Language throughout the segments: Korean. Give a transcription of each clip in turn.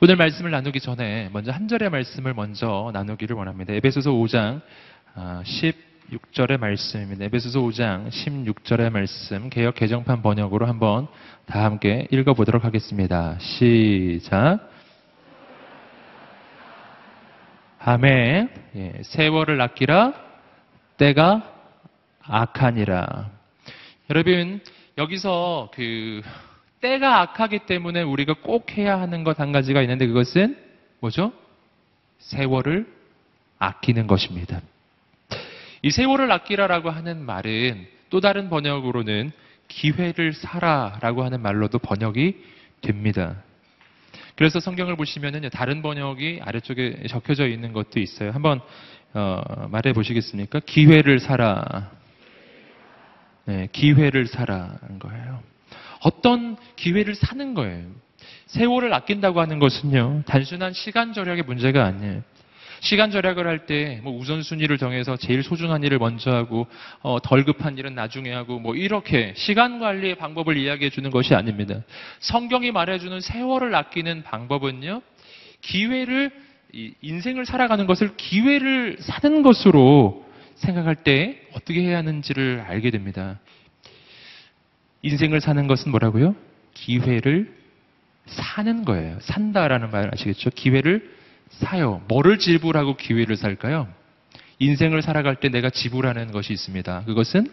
오늘 말씀을 나누기 전에 먼저 한 절의 말씀을 먼저 나누기를 원합니다. 에베소서 5장 16절의 말씀입니다. 에베소서 5장 16절의 말씀 개역 개정판 번역으로 한번 다 함께 읽어 보도록 하겠습니다. 시작. 아멘. 예, 세월을 아끼라 때가 악하니라. 여러분 여기서 그 때가 악하기 때문에 우리가 꼭 해야 하는 것 한 가지가 있는데 그것은 뭐죠? 세월을 아끼는 것입니다. 이 세월을 아끼라라고 하는 말은 또 다른 번역으로는 기회를 사라라고 하는 말로도 번역이 됩니다. 그래서 성경을 보시면은 다른 번역이 아래쪽에 적혀져 있는 것도 있어요. 한번 어, 말해 보시겠습니까? 기회를 사라. 네, 기회를 사라는 거예요. 어떤 기회를 사는 거예요. 세월을 아낀다고 하는 것은요, 단순한 시간 절약의 문제가 아니에요. 시간 절약을 할 때 뭐 우선순위를 정해서 제일 소중한 일을 먼저 하고 어, 덜 급한 일은 나중에 하고 뭐 이렇게 시간 관리의 방법을 이야기해 주는 것이 아닙니다. 성경이 말해주는 세월을 아끼는 방법은요, 기회를 인생을 살아가는 것을 기회를 사는 것으로 생각할 때 어떻게 해야 하는지를 알게 됩니다. 인생을 사는 것은 뭐라고요? 기회를 사는 거예요. 산다라는 말 아시겠죠? 기회를 사요. 뭐를 지불하고 기회를 살까요? 인생을 살아갈 때 내가 지불하는 것이 있습니다. 그것은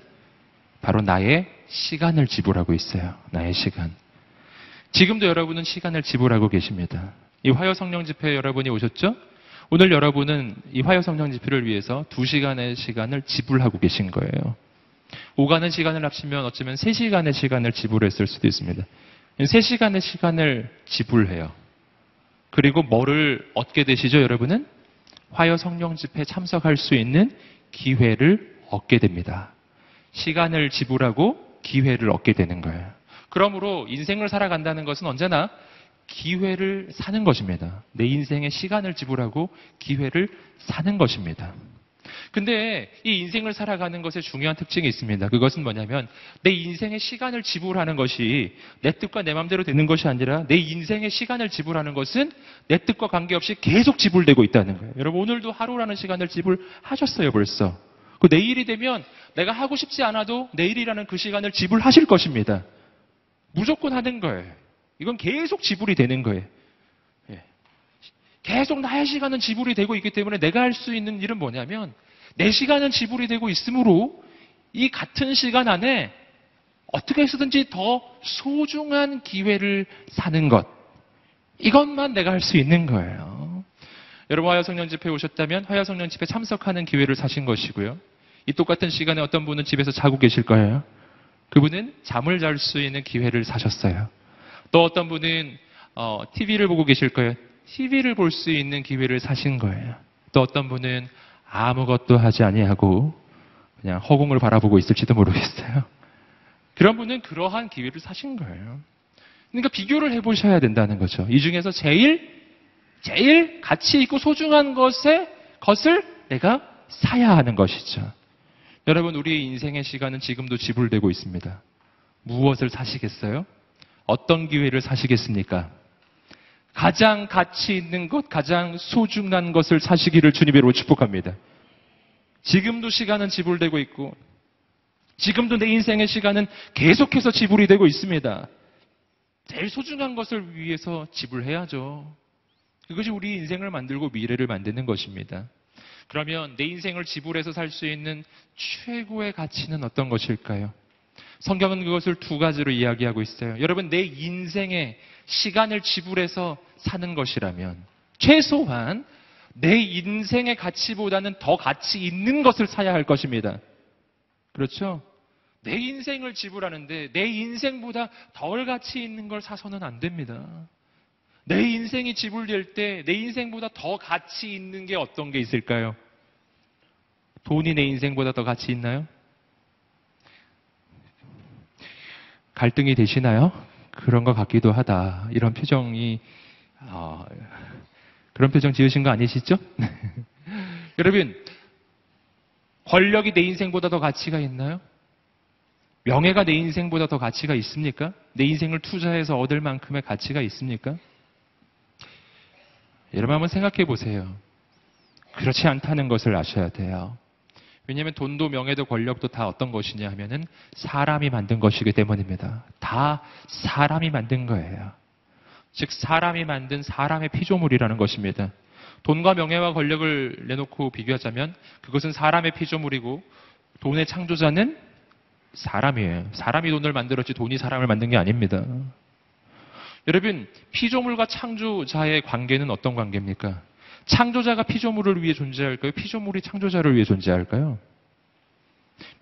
바로 나의 시간을 지불하고 있어요. 나의 시간. 지금도 여러분은 시간을 지불하고 계십니다. 이 화요 성령 집회 여러분이 오셨죠? 오늘 여러분은 이 화요 성령 집회를 위해서 두 시간의 시간을 지불하고 계신 거예요. 오가는 시간을 합치면 어쩌면 3시간의 시간을 지불했을 수도 있습니다. 3시간의 시간을 지불해요. 그리고 뭐를 얻게 되시죠, 여러분은? 화요 성령 집회 참석할 수 있는 기회를 얻게 됩니다. 시간을 지불하고 기회를 얻게 되는 거예요. 그러므로 인생을 살아간다는 것은 언제나 기회를 사는 것입니다. 내 인생의 시간을 지불하고 기회를 사는 것입니다. 근데 이 인생을 살아가는 것에 중요한 특징이 있습니다. 그것은 뭐냐면 내 인생의 시간을 지불하는 것이 내 뜻과 내 마음대로 되는 것이 아니라 내 인생의 시간을 지불하는 것은 내 뜻과 관계없이 계속 지불되고 있다는 거예요. 여러분 오늘도 하루라는 시간을 지불하셨어요 벌써. 그 내일이 되면 내가 하고 싶지 않아도 내일이라는 그 시간을 지불하실 것입니다. 무조건 하는 거예요. 이건 계속 지불이 되는 거예요. 예. 계속 나의 시간은 지불이 되고 있기 때문에 내가 할 수 있는 일은 뭐냐면 내 시간은 지불이 되고 있으므로 이 같은 시간 안에 어떻게 해서든지 더 소중한 기회를 사는 것. 이것만 내가 할 수 있는 거예요. 여러분 화야성령 집회에 오셨다면 화야성령 집회 참석하는 기회를 사신 것이고요. 이 똑같은 시간에 어떤 분은 집에서 자고 계실 거예요. 그분은 잠을 잘 수 있는 기회를 사셨어요. 또 어떤 분은 어, TV를 보고 계실 거예요. TV를 볼 수 있는 기회를 사신 거예요. 또 어떤 분은 아무것도 하지 아니하고 그냥 허공을 바라보고 있을지도 모르겠어요. 그런 분은 그러한 기회를 사신 거예요. 그러니까 비교를 해보셔야 된다는 거죠. 이 중에서 제일 제일 가치 있고 소중한 것에 것을 내가 사야 하는 것이죠. 여러분 우리의 인생의 시간은 지금도 지불되고 있습니다. 무엇을 사시겠어요? 어떤 기회를 사시겠습니까? 가장 가치 있는 것, 가장 소중한 것을 사시기를 주님으로 축복합니다. 지금도 시간은 지불되고 있고, 지금도 내 인생의 시간은 계속해서 지불이 되고 있습니다. 제일 소중한 것을 위해서 지불해야죠. 그것이 우리 인생을 만들고 미래를 만드는 것입니다. 그러면 내 인생을 지불해서 살 수 있는 최고의 가치는 어떤 것일까요? 성경은 그것을 두 가지로 이야기하고 있어요. 여러분, 내 인생에 시간을 지불해서 사는 것이라면 최소한 내 인생의 가치보다는 더 가치 있는 것을 사야 할 것입니다. 그렇죠? 내 인생을 지불하는데 내 인생보다 덜 가치 있는 걸 사서는 안 됩니다. 내 인생이 지불될 때 내 인생보다 더 가치 있는 게 어떤 게 있을까요? 돈이 내 인생보다 더 가치 있나요? 갈등이 되시나요? 그런 것 같기도 하다. 이런 표정이 어, 그런 표정 지으신 거 아니시죠? 여러분 권력이 내 인생보다 더 가치가 있나요? 명예가 내 인생보다 더 가치가 있습니까? 내 인생을 투자해서 얻을 만큼의 가치가 있습니까? 여러분 한번 생각해 보세요. 그렇지 않다는 것을 아셔야 돼요. 왜냐하면 돈도 명예도 권력도 다 어떤 것이냐 하면은 사람이 만든 것이기 때문입니다. 다 사람이 만든 거예요. 즉 사람이 만든 사람의 피조물이라는 것입니다. 돈과 명예와 권력을 내놓고 비교하자면 그것은 사람의 피조물이고 돈의 창조자는 사람이에요. 사람이 돈을 만들었지 돈이 사람을 만든 게 아닙니다. 여러분, 피조물과 창조자의 관계는 어떤 관계입니까? 창조자가 피조물을 위해 존재할까요? 피조물이 창조자를 위해 존재할까요?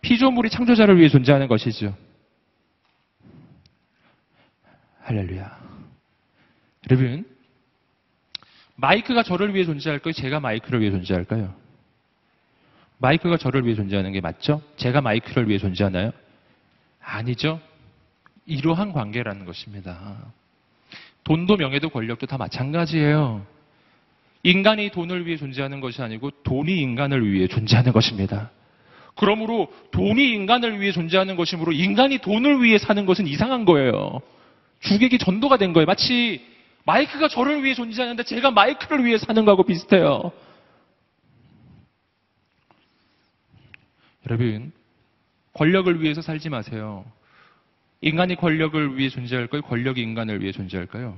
피조물이 창조자를 위해 존재하는 것이죠. 할렐루야. 여러분, 마이크가 저를 위해 존재할까요? 제가 마이크를 위해 존재할까요? 마이크가 저를 위해 존재하는 게 맞죠? 제가 마이크를 위해 존재하나요? 아니죠. 이러한 관계라는 것입니다. 돈도 명예도 권력도 다 마찬가지예요. 인간이 돈을 위해 존재하는 것이 아니고 돈이 인간을 위해 존재하는 것입니다. 그러므로 돈이 인간을 위해 존재하는 것이므로 인간이 돈을 위해 사는 것은 이상한 거예요. 주객이 전도가 된 거예요. 마치 마이크가 저를 위해 존재하는데 제가 마이크를 위해 사는 거하고 비슷해요. 여러분, 권력을 위해서 살지 마세요. 인간이 권력을 위해 존재할까요? 권력이 인간을 위해 존재할까요?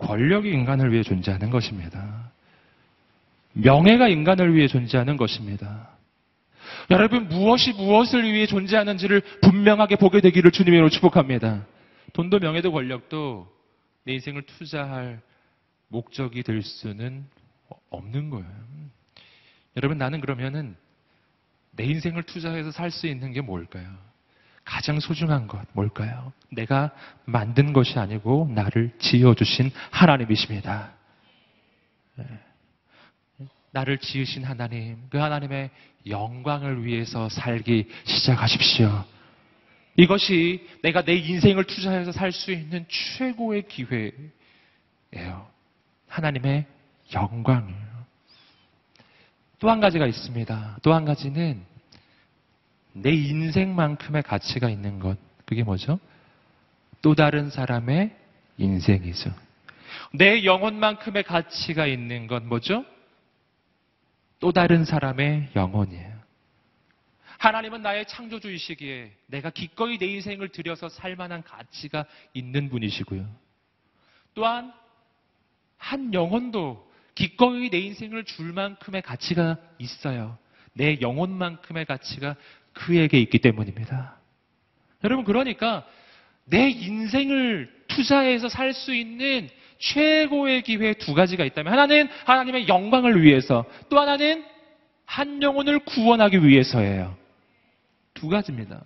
권력이 인간을 위해 존재하는 것입니다. 명예가 인간을 위해 존재하는 것입니다. 여러분, 무엇이 무엇을 위해 존재하는지를 분명하게 보게 되기를 주님으로 축복합니다. 돈도 명예도 권력도 내 인생을 투자할 목적이 될 수는 없는 거예요. 여러분, 나는 그러면은 내 인생을 투자해서 살 수 있는 게 뭘까요? 가장 소중한 것 뭘까요? 내가 만든 것이 아니고 나를 지어주신 하나님이십니다. 네. 나를 지으신 하나님, 그 하나님의 영광을 위해서 살기 시작하십시오. 이것이 내가 내 인생을 투자해서 살 수 있는 최고의 기회예요. 하나님의 영광이에요. 또 한 가지가 있습니다. 또 한 가지는 내 인생만큼의 가치가 있는 것. 그게 뭐죠? 또 다른 사람의 인생이죠. 내 영혼만큼의 가치가 있는 건 뭐죠? 또 다른 사람의 영혼이에요. 하나님은 나의 창조주이시기에 내가 기꺼이 내 인생을 들여서 살 만한 가치가 있는 분이시고요. 또한 한 영혼도 기꺼이 내 인생을 줄 만큼의 가치가 있어요. 내 영혼만큼의 가치가 그에게 있기 때문입니다. 여러분, 그러니까 내 인생을 투자해서 살 수 있는 최고의 기회 두 가지가 있다면 하나는 하나님의 영광을 위해서 또 하나는 한 영혼을 구원하기 위해서예요. 두 가지입니다.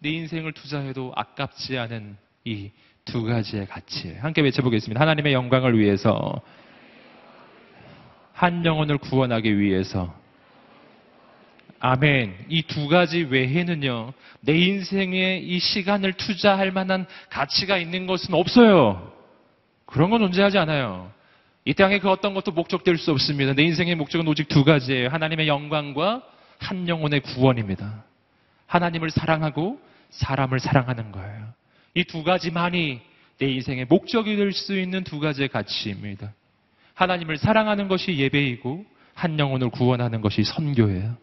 내 인생을 투자해도 아깝지 않은 이 두 가지의 가치. 함께 외쳐보겠습니다. 하나님의 영광을 위해서 한 영혼을 구원하기 위해서 아멘. 이 두 가지 외에는요, 내 인생에 이 시간을 투자할 만한 가치가 있는 것은 없어요. 그런 건 존재하지 않아요. 이 땅에 그 어떤 것도 목적될 수 없습니다. 내 인생의 목적은 오직 두 가지예요. 하나님의 영광과 한 영혼의 구원입니다. 하나님을 사랑하고 사람을 사랑하는 거예요. 이 두 가지만이 내 인생의 목적이 될 수 있는 두 가지의 가치입니다. 하나님을 사랑하는 것이 예배이고 한 영혼을 구원하는 것이 선교예요.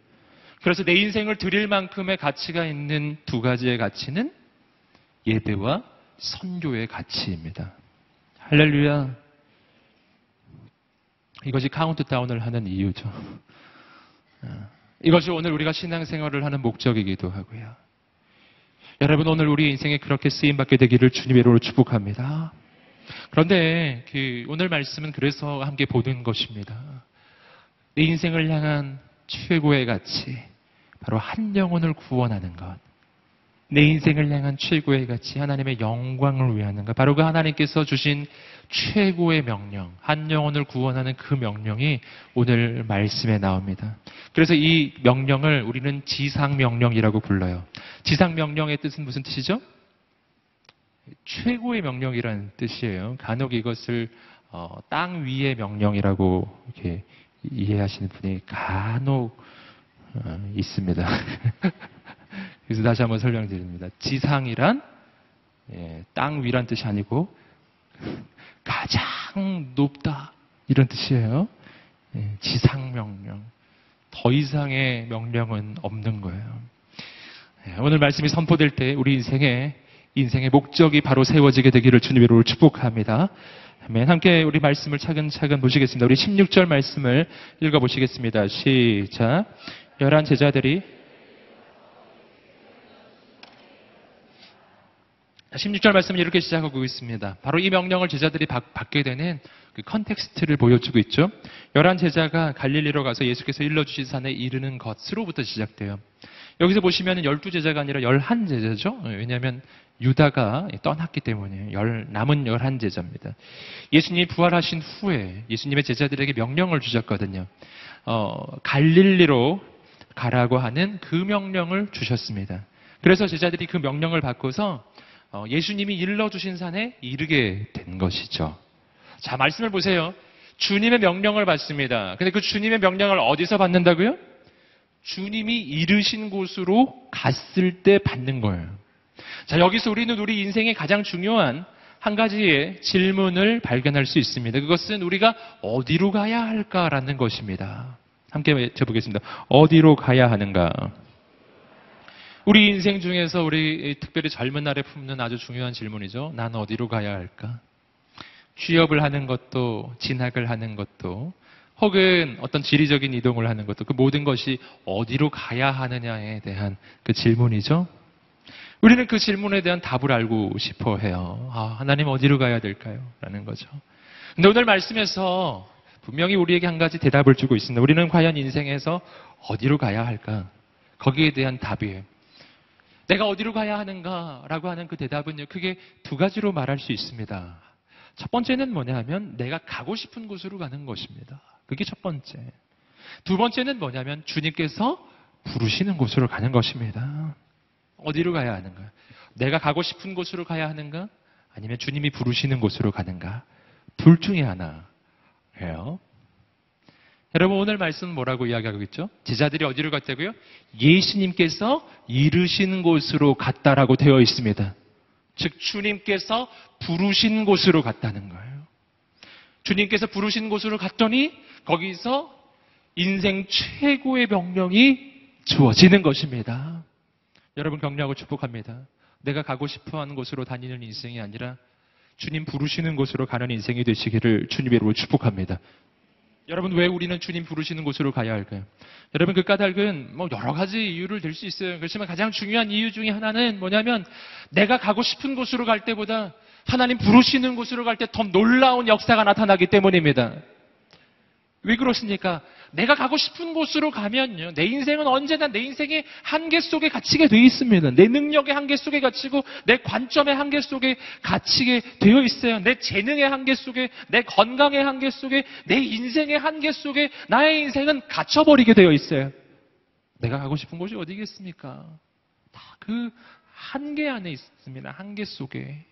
그래서 내 인생을 드릴 만큼의 가치가 있는 두 가지의 가치는 예배와 선교의 가치입니다. 할렐루야. 이것이 카운트다운을 하는 이유죠. 어, 이것이 오늘 우리가 신앙생활을 하는 목적이기도 하고요. 여러분 오늘 우리 인생에 그렇게 쓰임 받게 되기를 주님의 이름으로 축복합니다. 그런데 그 오늘 말씀은 그래서 함께 보는 것입니다. 내 인생을 향한 최고의 가치, 바로 한 영혼을 구원하는 것. 내 인생을 향한 최고의 가치, 하나님의 영광을 위하는 것. 바로 그 하나님께서 주신 최고의 명령, 한 영혼을 구원하는 그 명령이 오늘 말씀에 나옵니다. 그래서 이 명령을 우리는 지상명령이라고 불러요. 지상명령의 뜻은 무슨 뜻이죠? 최고의 명령이라는 뜻이에요. 간혹 이것을 어, 땅 위의 명령이라고 이렇게 이해하시는 분이 간혹 어, 있습니다. 그래서 다시 한번 설명드립니다. 지상이란 예, 땅 위란 뜻이 아니고 가장 높다. 이런 뜻이에요. 예, 지상 명령. 더 이상의 명령은 없는 거예요. 예, 오늘 말씀이 선포될 때 우리 인생의 인생의 목적이 바로 세워지게 되기를 주님으로 축복합니다. 아멘. 함께 우리 말씀을 차근차근 보시겠습니다. 우리 16절 말씀을 읽어 보시겠습니다. 시작. 열한 제자들이 16절 말씀을 이렇게 시작하고 있습니다. 바로 이 명령을 제자들이 받, 게 되는 그 context를 보여주고 있죠. 열한 제자가 갈릴리로 가서 예수께서 일러주신 산에 이르는 것으로부터 시작돼요. 여기서 보시면 열두 제자가 아니라 열한 제자죠. 왜냐하면 유다가 떠났기 때문에 열, 남은 열한 제자입니다. 예수님이 부활하신 후에 예수님의 제자들에게 명령을 주셨거든요. 어, 갈릴리로 가라고 하는 그 명령을 주셨습니다. 그래서 제자들이 그 명령을 받고서 어, 예수님이 일러주신 산에 이르게 된 것이죠. 자, 말씀을 보세요. 주님의 명령을 받습니다. 근데 그 주님의 명령을 어디서 받는다고요? 주님이 이르신 곳으로 갔을 때 받는 거예요. 자, 여기서 우리는 우리 인생의 가장 중요한 한 가지의 질문을 발견할 수 있습니다. 그것은 우리가 어디로 가야 할까라는 것입니다. 함께 외쳐보겠습니다. 어디로 가야 하는가? 우리 인생 중에서 우리 특별히 젊은 날에 품는 아주 중요한 질문이죠. 난 어디로 가야 할까? 취업을 하는 것도, 진학을 하는 것도, 혹은 어떤 지리적인 이동을 하는 것도 그 모든 것이 어디로 가야 하느냐에 대한 그 질문이죠. 우리는 그 질문에 대한 답을 알고 싶어 해요. 아, 하나님 어디로 가야 될까요? 라는 거죠. 근데 오늘 말씀에서 분명히 우리에게 한 가지 대답을 주고 있습니다. 우리는 과연 인생에서 어디로 가야 할까? 거기에 대한 답이에요. 내가 어디로 가야 하는가 라고 하는 그 대답은요, 크게 두 가지로 말할 수 있습니다. 첫 번째는 뭐냐 하면 내가 가고 싶은 곳으로 가는 것입니다. 그게 첫 번째. 두 번째는 뭐냐면 주님께서 부르시는 곳으로 가는 것입니다. 어디로 가야 하는가? 내가 가고 싶은 곳으로 가야 하는가? 아니면 주님이 부르시는 곳으로 가는가? 둘 중에 하나 예요. 여러분 오늘 말씀 뭐라고 이야기하고 있죠? 제자들이 어디로 갔다고요? 예수님께서 이르신 곳으로 갔다라고 되어 있습니다. 즉 주님께서 부르신 곳으로 갔다는 거예요. 주님께서 부르신 곳으로 갔더니 거기서 인생 최고의 명령이 주어지는 것입니다. 여러분 격려하고 축복합니다. 내가 가고 싶어 하는 곳으로 다니는 인생이 아니라 주님 부르시는 곳으로 가는 인생이 되시기를 주님의 이름으로 축복합니다. 여러분 왜 우리는 주님 부르시는 곳으로 가야 할까요? 여러분 그 까닭은 뭐 여러 가지 이유를 들 수 있어요. 그렇지만 가장 중요한 이유 중에 하나는 뭐냐면 내가 가고 싶은 곳으로 갈 때보다 하나님 부르시는 곳으로 갈 때 더 놀라운 역사가 나타나기 때문입니다. 왜 그렇습니까? 내가 가고 싶은 곳으로 가면요. 내 인생은 언제나 내 인생의 한계 속에 갇히게 되어 있습니다. 내 능력의 한계 속에 갇히고 내 관점의 한계 속에 갇히게 되어 있어요. 내 재능의 한계 속에 내 건강의 한계 속에 내 인생의 한계 속에 나의 인생은 갇혀버리게 되어 있어요. 내가 가고 싶은 곳이 어디겠습니까? 다 그 한계 안에 있습니다. 한계 속에.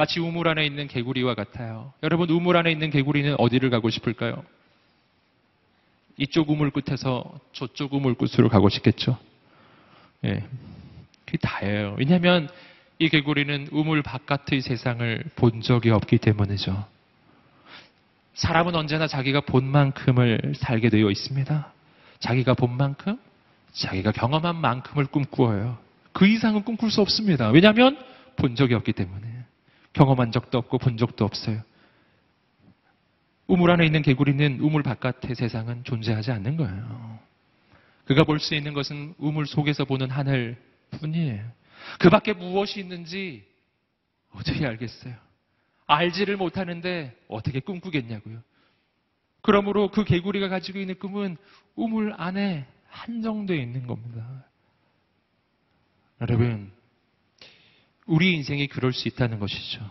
마치 우물 안에 있는 개구리와 같아요. 여러분, 우물 안에 있는 개구리는 어디를 가고 싶을까요? 이쪽 우물 끝에서 저쪽 우물 끝으로 가고 싶겠죠. 예. 그게 다예요. 왜냐하면 이 개구리는 우물 바깥의 세상을 본 적이 없기 때문이죠. 사람은 언제나 자기가 본 만큼을 살게 되어 있습니다. 자기가 본 만큼, 자기가 경험한 만큼을 꿈꾸어요. 그 이상은 꿈꿀 수 없습니다. 왜냐하면 본 적이 없기 때문에. 경험한 적도 없고 본 적도 없어요. 우물 안에 있는 개구리는 우물 바깥의 세상은 존재하지 않는 거예요. 그가 볼 수 있는 것은 우물 속에서 보는 하늘 뿐이에요. 그 밖에 무엇이 있는지 어떻게 알겠어요? 알지를 못하는데 어떻게 꿈꾸겠냐고요. 그러므로 그 개구리가 가지고 있는 꿈은 우물 안에 한정되어 있는 겁니다. 여러분, 우리 인생이 그럴 수 있다는 것이죠.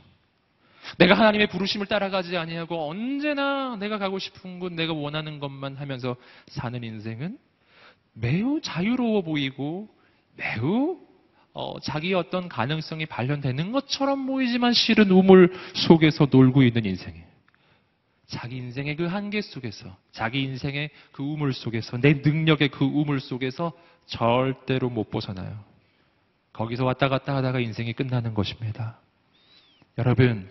내가 하나님의 부르심을 따라가지 아니하고 언제나 내가 가고 싶은 곳, 내가 원하는 것만 하면서 사는 인생은 매우 자유로워 보이고 매우 어, 자기의 어떤 가능성이 발현되는 것처럼 보이지만 실은 우물 속에서 놀고 있는 인생이에요. 자기 인생의 그 한계 속에서, 자기 인생의 그 우물 속에서, 내 능력의 그 우물 속에서 절대로 못 벗어나요. 거기서 왔다 갔다 하다가 인생이 끝나는 것입니다. 여러분,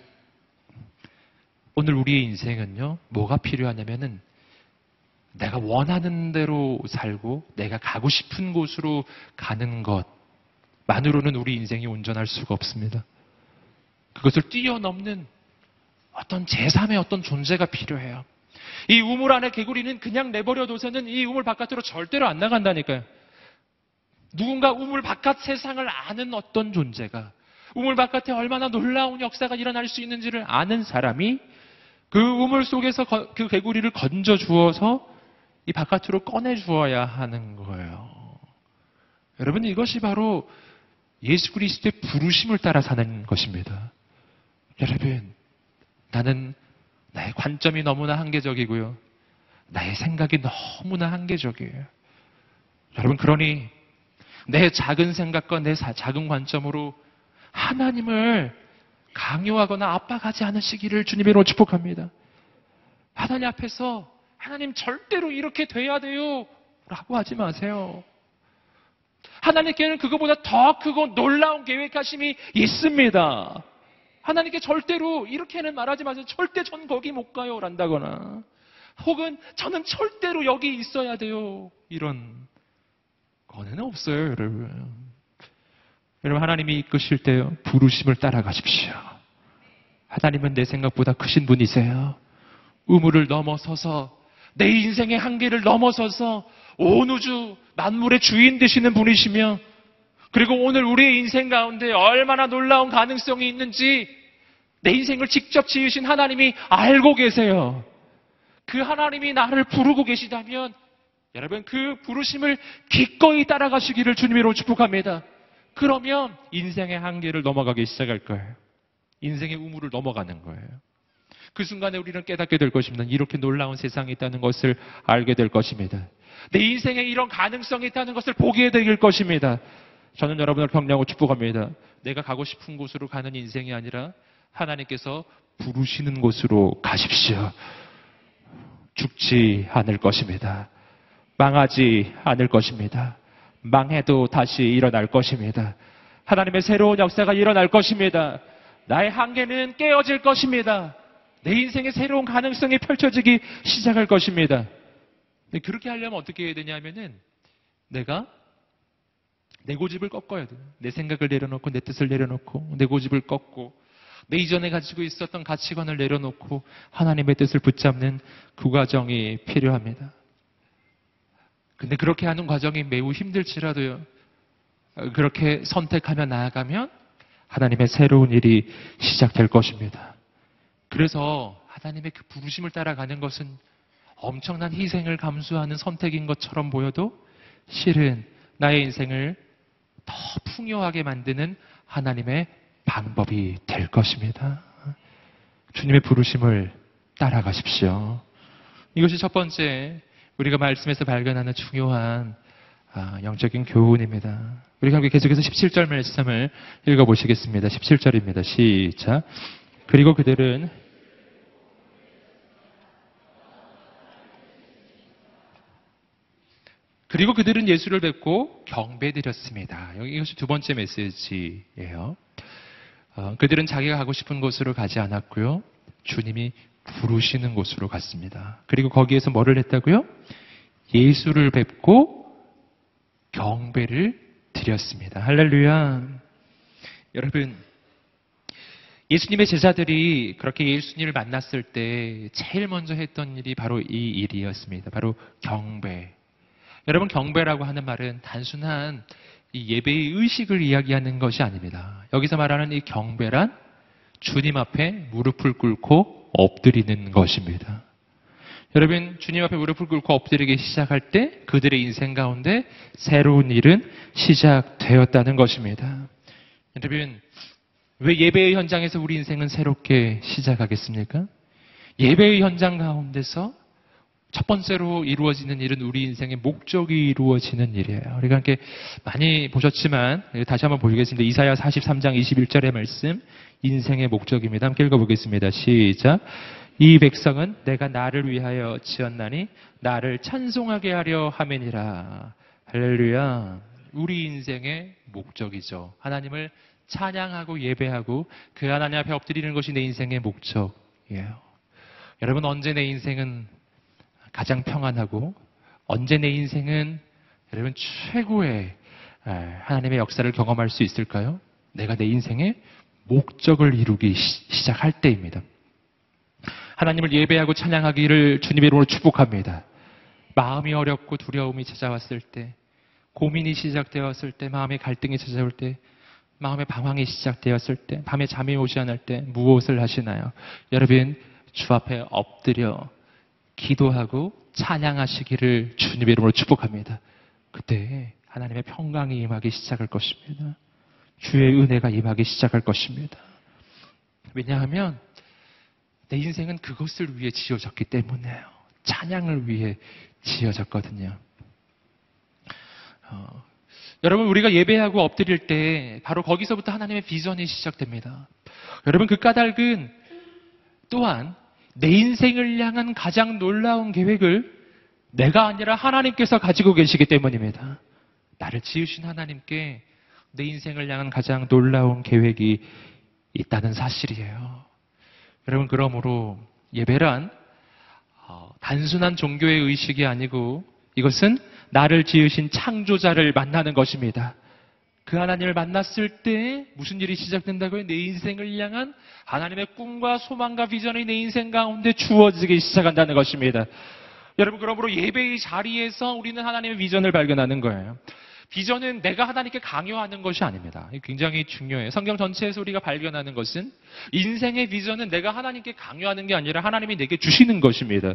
오늘 우리의 인생은요, 뭐가 필요하냐면은 내가 원하는 대로 살고 내가 가고 싶은 곳으로 가는 것만으로는 우리 인생이 온전할 수가 없습니다. 그것을 뛰어넘는 어떤 제3의 어떤 존재가 필요해요. 이 우물 안에 개구리는 그냥 내버려둬서는 이 우물 바깥으로 절대로 안 나간다니까요. 누군가 우물 바깥 세상을 아는 어떤 존재가 우물 바깥에 얼마나 놀라운 역사가 일어날 수 있는지를 아는 사람이 그 우물 속에서 그 개구리를 건져 주어서 이 바깥으로 꺼내 주어야 하는 거예요. 여러분 이것이 바로 예수 그리스도의 부르심을 따라 사는 것입니다. 여러분 나는 나의 관점이 너무나 한계적이고요. 나의 생각이 너무나 한계적이에요. 여러분 그러니 내 작은 생각과 내 작은 관점으로 하나님을 강요하거나 압박하지 않으시기를 주님으로 축복합니다. 하나님 앞에서 하나님 절대로 이렇게 돼야 돼요. 라고 하지 마세요. 하나님께는 그거보다 더 크고 놀라운 계획하심이 있습니다. 하나님께 절대로 이렇게는 말하지 마세요. 절대 전 거기 못 가요. 란다거나. 혹은 저는 절대로 여기 있어야 돼요. 이런 권한은 없어요, 여러분. 여러분, 하나님이 이끄실 때 부르심을 따라가십시오. 하나님은 내 생각보다 크신 분이세요. 우물을 넘어서서 내 인생의 한계를 넘어서서 온 우주 만물의 주인 되시는 분이시며 그리고 오늘 우리의 인생 가운데 얼마나 놀라운 가능성이 있는지 내 인생을 직접 지으신 하나님이 알고 계세요. 그 하나님이 나를 부르고 계시다면 여러분 그 부르심을 기꺼이 따라가시기를 주님으로 축복합니다. 그러면 인생의 한계를 넘어가기 시작할 거예요. 인생의 우물을 넘어가는 거예요. 그 순간에 우리는 깨닫게 될 것입니다. 이렇게 놀라운 세상이 있다는 것을 알게 될 것입니다. 내 인생에 이런 가능성이 있다는 것을 보게 될 것입니다. 저는 여러분을 격려하고 축복합니다. 내가 가고 싶은 곳으로 가는 인생이 아니라 하나님께서 부르시는 곳으로 가십시오. 죽지 않을 것입니다. 망하지 않을 것입니다. 망해도 다시 일어날 것입니다. 하나님의 새로운 역사가 일어날 것입니다. 나의 한계는 깨어질 것입니다. 내 인생의 새로운 가능성이 펼쳐지기 시작할 것입니다. 그렇게 하려면 어떻게 해야 되냐면은 내가 내 고집을 꺾어야 돼요. 내 생각을 내려놓고 내 뜻을 내려놓고 내 고집을 꺾고 내 이전에 가지고 있었던 가치관을 내려놓고 하나님의 뜻을 붙잡는 그 과정이 필요합니다. 근데 그렇게 하는 과정이 매우 힘들지라도요. 그렇게 선택하며 나아가면 하나님의 새로운 일이 시작될 것입니다. 그래서 하나님의 그 부르심을 따라가는 것은 엄청난 희생을 감수하는 선택인 것처럼 보여도 실은 나의 인생을 더 풍요하게 만드는 하나님의 방법이 될 것입니다. 주님의 부르심을 따라가십시오. 이것이 첫 번째 우리가 말씀에서 발견하는 중요한 아, 영적인 교훈입니다. 우리가 함께 계속해서 17절 말씀을 읽어보시겠습니다. 17절입니다. 시작. 그리고 그들은 그리고 그들은 예수를 뵙고 경배드렸습니다. 이것이 두 번째 메시지예요. 어, 그들은 자기가 가고 싶은 곳으로 가지 않았고요. 주님이 부르시는 곳으로 갔습니다. 그리고 거기에서 뭐를 했다고요? 예수를 뵙고 경배를 드렸습니다. 할렐루야. 여러분, 예수님의 제자들이 그렇게 예수님을 만났을 때 제일 먼저 했던 일이 바로 이 일이었습니다. 바로 경배. 여러분, 경배라고 하는 말은 단순한 이 예배의 의식을 이야기하는 것이 아닙니다. 여기서 말하는 이 경배란 주님 앞에 무릎을 꿇고 엎드리는 것입니다. 여러분, 주님 앞에 무릎을 꿇고 엎드리기 시작할 때 그들의 인생 가운데 새로운 일은 시작되었다는 것입니다. 여러분, 왜 예배의 현장에서 우리 인생은 새롭게 시작하겠습니까? 예배의 현장 가운데서 첫 번째로 이루어지는 일은 우리 인생의 목적이 이루어지는 일이에요. 우리가 함께 많이 보셨지만 다시 한번 보시겠습니다. 이사야 43장 21절의 말씀 인생의 목적입니다. 함께 읽어보겠습니다. 시작. 이 백성은 내가 나를 위하여 지었나니 나를 찬송하게 하려 함이니라. 할렐루야. 우리 인생의 목적이죠. 하나님을 찬양하고 예배하고 그 하나님 앞에 엎드리는 것이 내 인생의 목적이에요. 여러분 언제 내 인생은 가장 평안하고 언제 내 인생은 여러분 최고의 에, 하나님의 역사를 경험할 수 있을까요? 내가 내 인생의 목적을 이루기 시- 시작할 때입니다. 하나님을 예배하고 찬양하기를 주님의 이름으로 축복합니다. 마음이 어렵고 두려움이 찾아왔을 때, 고민이 시작되었을 때, 마음의 갈등이 찾아올 때, 마음의 방황이 시작되었을 때, 밤에 잠이 오지 않을 때 무엇을 하시나요? 여러분, 주 앞에 엎드려 기도하고 찬양하시기를 주님의 이름으로 축복합니다. 그때 하나님의 평강이 임하기 시작할 것입니다. 주의 은혜가 임하기 시작할 것입니다. 왜냐하면 내 인생은 그것을 위해 지어졌기 때문에요. 찬양을 위해 지어졌거든요. 어, 여러분 우리가 예배하고 엎드릴 때 바로 거기서부터 하나님의 비전이 시작됩니다. 여러분 그 까닭은 또한 내 인생을 향한 가장 놀라운 계획을 내가 아니라 하나님께서 가지고 계시기 때문입니다. 나를 지으신 하나님께 내 인생을 향한 가장 놀라운 계획이 있다는 사실이에요. 여러분 그러므로 예배란 어, 단순한 종교의 의식이 아니고 이것은 나를 지으신 창조자를 만나는 것입니다. 그 하나님을 만났을 때 무슨 일이 시작된다고요? 내 인생을 향한 하나님의 꿈과 소망과 비전이 내 인생 가운데 주어지기 시작한다는 것입니다. 여러분 그러므로 예배의 자리에서 우리는 하나님의 비전을 발견하는 거예요. 비전은 내가 하나님께 강요하는 것이 아닙니다. 굉장히 중요해요. 성경 전체에서 우리가 발견하는 것은 인생의 비전은 내가 하나님께 강요하는 게 아니라 하나님이 내게 주시는 것입니다.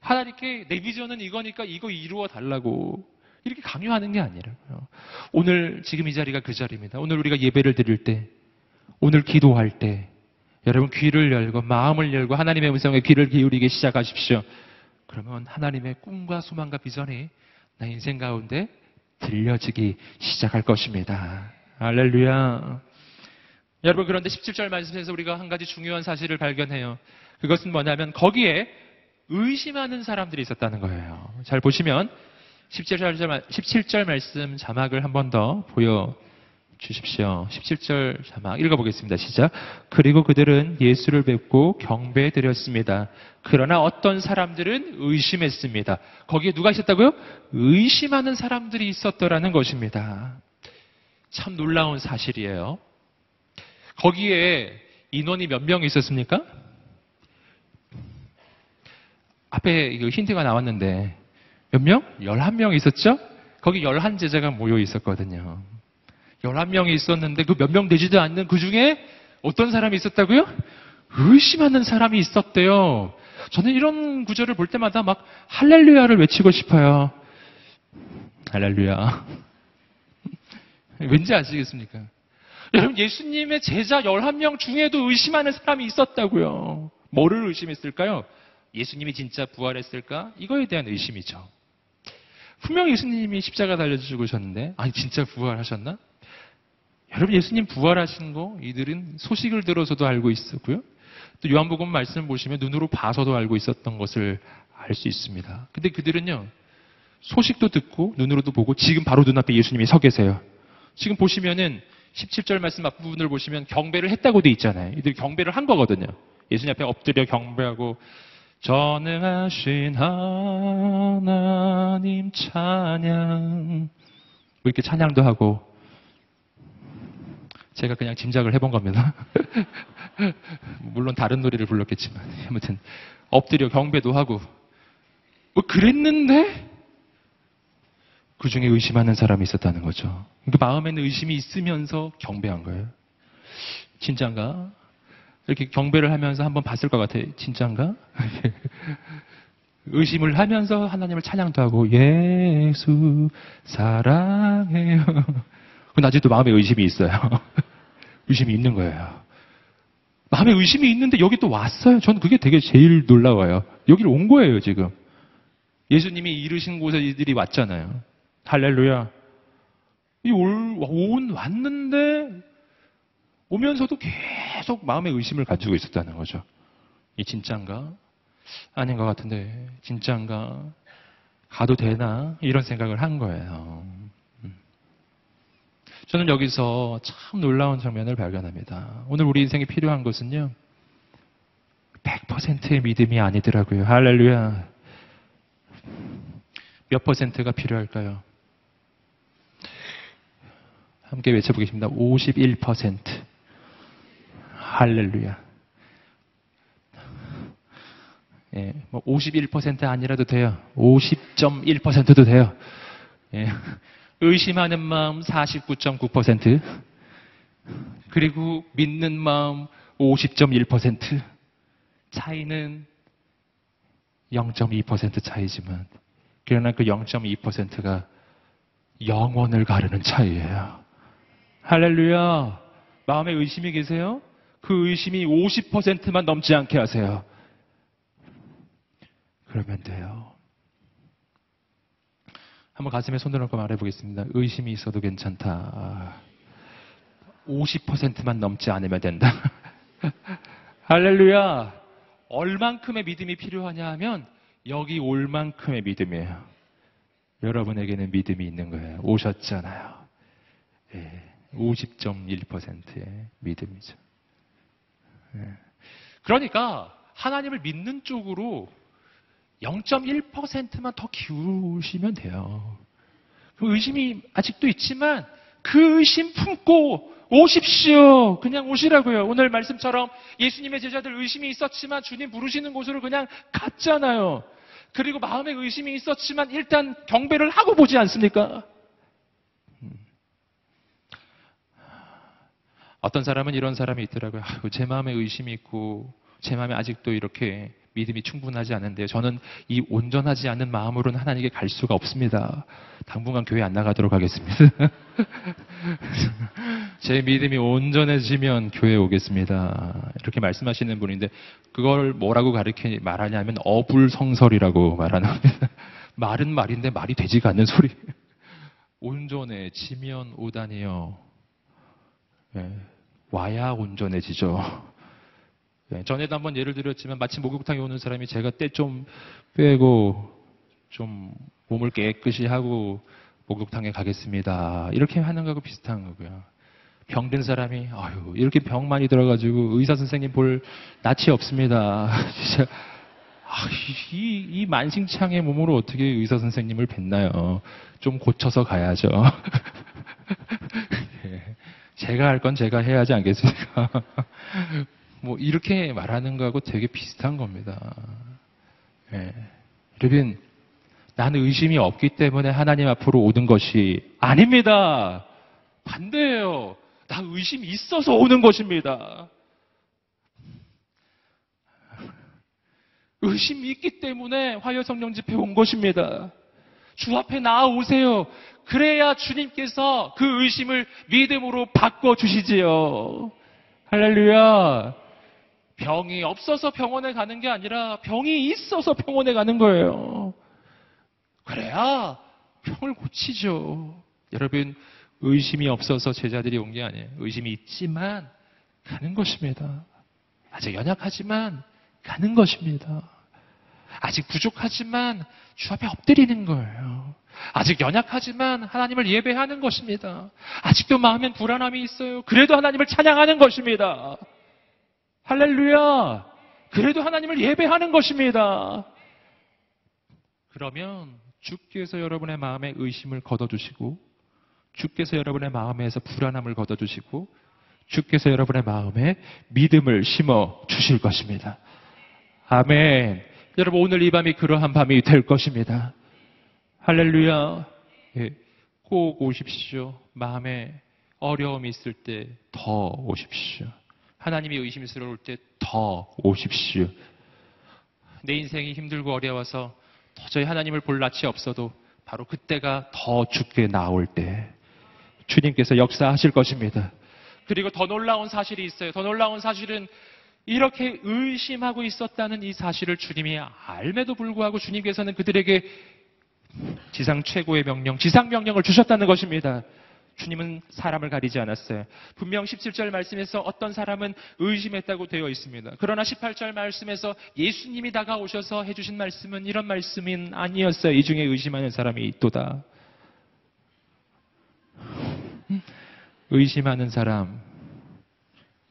하나님께 내 비전은 이거니까 이거 이루어 달라고 이렇게 강요하는 게 아니라요. 오늘 지금 이 자리가 그 자리입니다. 오늘 우리가 예배를 드릴 때, 오늘 기도할 때, 여러분 귀를 열고 마음을 열고 하나님의 음성에 귀를 기울이기 시작하십시오. 그러면 하나님의 꿈과 소망과 비전이 나 인생 가운데 들려지기 시작할 것입니다. 할렐루야. 여러분 그런데 17절 말씀에서 우리가 한 가지 중요한 사실을 발견해요. 그것은 뭐냐면 거기에 의심하는 사람들이 있었다는 거예요. 잘 보시면 17절, 17절 말씀 자막을 한 번 더 보여 주십시오. 17절 자막 읽어보겠습니다. 시작. 그리고 그들은 예수를 뵙고 경배해 드렸습니다. 그러나 어떤 사람들은 의심했습니다. 거기에 누가 있었다고요? 의심하는 사람들이 있었더라는 것입니다. 참 놀라운 사실이에요. 거기에 인원이 몇 명 있었습니까? 앞에 힌트가 나왔는데 몇 명? 11명 있었죠? 거기 11제자가 모여 있었거든요. 11명이 있었는데 그 몇 명 되지도 않는 그 중에 어떤 사람이 있었다고요? 의심하는 사람이 있었대요. 저는 이런 구절을 볼 때마다 막 할렐루야를 외치고 싶어요. 할렐루야. 왠지 아시겠습니까? 여러분, 예수님의 제자 11명 중에도 의심하는 사람이 있었다고요. 뭐를 의심했을까요? 예수님이 진짜 부활했을까? 이거에 대한 의심이죠. 분명 예수님이 십자가 달려 죽으셨는데, 아니, 진짜 부활하셨나? 여러분, 예수님 부활하신 거 이들은 소식을 들어서도 알고 있었고요. 또 요한복음 말씀을 보시면 눈으로 봐서도 알고 있었던 것을 알 수 있습니다. 근데 그들은요, 소식도 듣고 눈으로도 보고 지금 바로 눈앞에 예수님이 서 계세요. 지금 보시면은 17절 말씀 앞부분을 보시면 경배를 했다고 돼 있잖아요. 이들이 경배를 한 거거든요. 예수님 앞에 엎드려 경배하고 전능하신 하나님 찬양 뭐 이렇게 찬양도 하고 제가 그냥 짐작을 해본 겁니다. 물론 다른 노래를 불렀겠지만 아무튼 엎드려 경배도 하고 뭐 그랬는데 그 중에 의심하는 사람이 있었다는 거죠. 그 마음에는 의심이 있으면서 경배한 거예요. 진짠가? 이렇게 경배를 하면서 한번 봤을 것 같아요. 진짠가? 의심을 하면서 하나님을 찬양도 하고 예수 사랑해요. 그건 아직도 마음에 의심이 있어요. 의심이 있는 거예요. 마음에 의심이 있는데 여기 또 왔어요. 저는 그게 되게 제일 놀라워요. 여기를 온 거예요, 지금. 예수님이 이르신 곳에 이들이 왔잖아요. 할렐루야. 이 올, 온, 왔는데, 오면서도 계속 마음의 의심을 가지고 있었다는 거죠. 이 진짠가? 아닌 것 같은데, 진짠가? 가도 되나? 이런 생각을 한 거예요. 음. 저는 여기서 참 놀라운 장면을 발견합니다. 오늘 우리 인생에 필요한 것은요, 100%의 믿음이 아니더라고요. 할렐루야. 몇 퍼센트가 필요할까요? 함께 외쳐보겠습니다. 51%. 할렐루야. 예, 뭐 51% 아니라도 돼요. 50.1%도 돼요. 예, 의심하는 마음 49.9%. 그리고 믿는 마음 50.1%. 차이는 0.2% 차이지만, 그러나 그 0.2%가 영원을 가르는 차이예요. 할렐루야. 마음에 의심이 계세요? 그 의심이 50%만 넘지 않게 하세요. 그러면 돼요. 한번 가슴에 손을 얹고 말해보겠습니다. 의심이 있어도 괜찮다. 50%만 넘지 않으면 된다. 할렐루야. 얼만큼의 믿음이 필요하냐 하면 여기 올 만큼의 믿음이에요. 여러분에게는 믿음이 있는 거예요. 오셨잖아요. 예, 50.1%의 믿음이죠. 예. 그러니까 하나님을 믿는 쪽으로 0.1%만 더 기우시면 돼요. 그 의심이 아직도 있지만 그 의심 품고 오십시오. 그냥 오시라고요. 오늘 말씀처럼 예수님의 제자들 의심이 있었지만 주님 부르시는 곳으로 그냥 갔잖아요. 그리고 마음에 의심이 있었지만 일단 경배를 하고 보지 않습니까? 음. 어떤 사람은 이런 사람이 있더라고요. 제 마음에 의심이 있고 제 마음에 아직도 이렇게 믿음이 충분하지 않은데요. 저는 이 온전하지 않은 마음으로는 하나님께 갈 수가 없습니다. 당분간 교회 안 나가도록 하겠습니다. 제 믿음이 온전해지면 교회에 오겠습니다. 이렇게 말씀하시는 분인데 그걸 뭐라고 가르쳐 말하냐면 어불성설이라고 말하는 겁니다. 말은 말인데 말이 되지가 않는 소리. 온전해지면 오다니요. 네. 와야 온전해지죠. 네, 전에도 한번 예를 들었지만 마치 목욕탕에 오는 사람이 제가 때 좀 빼고 좀 몸을 깨끗이 하고 목욕탕에 가겠습니다. 이렇게 하는 거하고 비슷한 거고요. 병든 사람이 아유 이렇게 병 많이 들어가지고 의사 선생님 볼 낯이 없습니다. 진짜 아, 이, 이 만신창의 몸으로 어떻게 의사 선생님을 뵀나요? 좀 고쳐서 가야죠. 예, 제가 할 건 제가 해야 하지 않겠습니까? 뭐 이렇게 말하는 거하고 되게 비슷한 겁니다. 예. 여러분, 나는 의심이 없기 때문에 하나님 앞으로 오는 것이 아닙니다. 반대예요. 나 의심이 있어서 오는 것입니다. 의심이 있기 때문에 화요 성령 집회 온 것입니다. 주 앞에 나아오세요. 그래야 주님께서 그 의심을 믿음으로 바꿔주시지요. 할렐루야. 병이 없어서 병원에 가는 게 아니라 병이 있어서 병원에 가는 거예요. 그래야 병을 고치죠. 여러분, 의심이 없어서 제자들이 온 게 아니에요. 의심이 있지만 가는 것입니다. 아직 연약하지만 가는 것입니다. 아직 부족하지만 주 앞에 엎드리는 거예요. 아직 연약하지만 하나님을 예배하는 것입니다. 아직도 마음엔 불안함이 있어요. 그래도 하나님을 찬양하는 것입니다. 할렐루야! 그래도 하나님을 예배하는 것입니다. 그러면 주께서 여러분의 마음에 의심을 걷어주시고, 주께서 여러분의 마음에서 불안함을 걷어주시고, 주께서 여러분의 마음에 믿음을 심어 주실 것입니다. 아멘. 여러분, 오늘 이 밤이 그러한 밤이 될 것입니다. 할렐루야. 예, 꼭 오십시오. 마음에 어려움이 있을 때 더 오십시오. 하나님이 의심스러울 때 더 오십시오. 내 인생이 힘들고 어려워서 도저히 하나님을 볼 낯이 없어도 바로 그때가 더 죽게 나올 때 주님께서 역사하실 것입니다. 그리고 더 놀라운 사실이 있어요. 더 놀라운 사실은 이렇게 의심하고 있었다는 이 사실을 주님이 알매도 불구하고 주님께서는 그들에게 지상 최고의 명령, 지상 명령을 주셨다는 것입니다. 주님은 사람을 가리지 않았어요. 분명 17절 말씀에서 어떤 사람은 의심했다고 되어 있습니다. 그러나 18절 말씀에서 예수님이 다가오셔서 해주신 말씀은 이런 말씀은 아니었어요. 이 중에 의심하는 사람이 있도다. 의심하는 사람,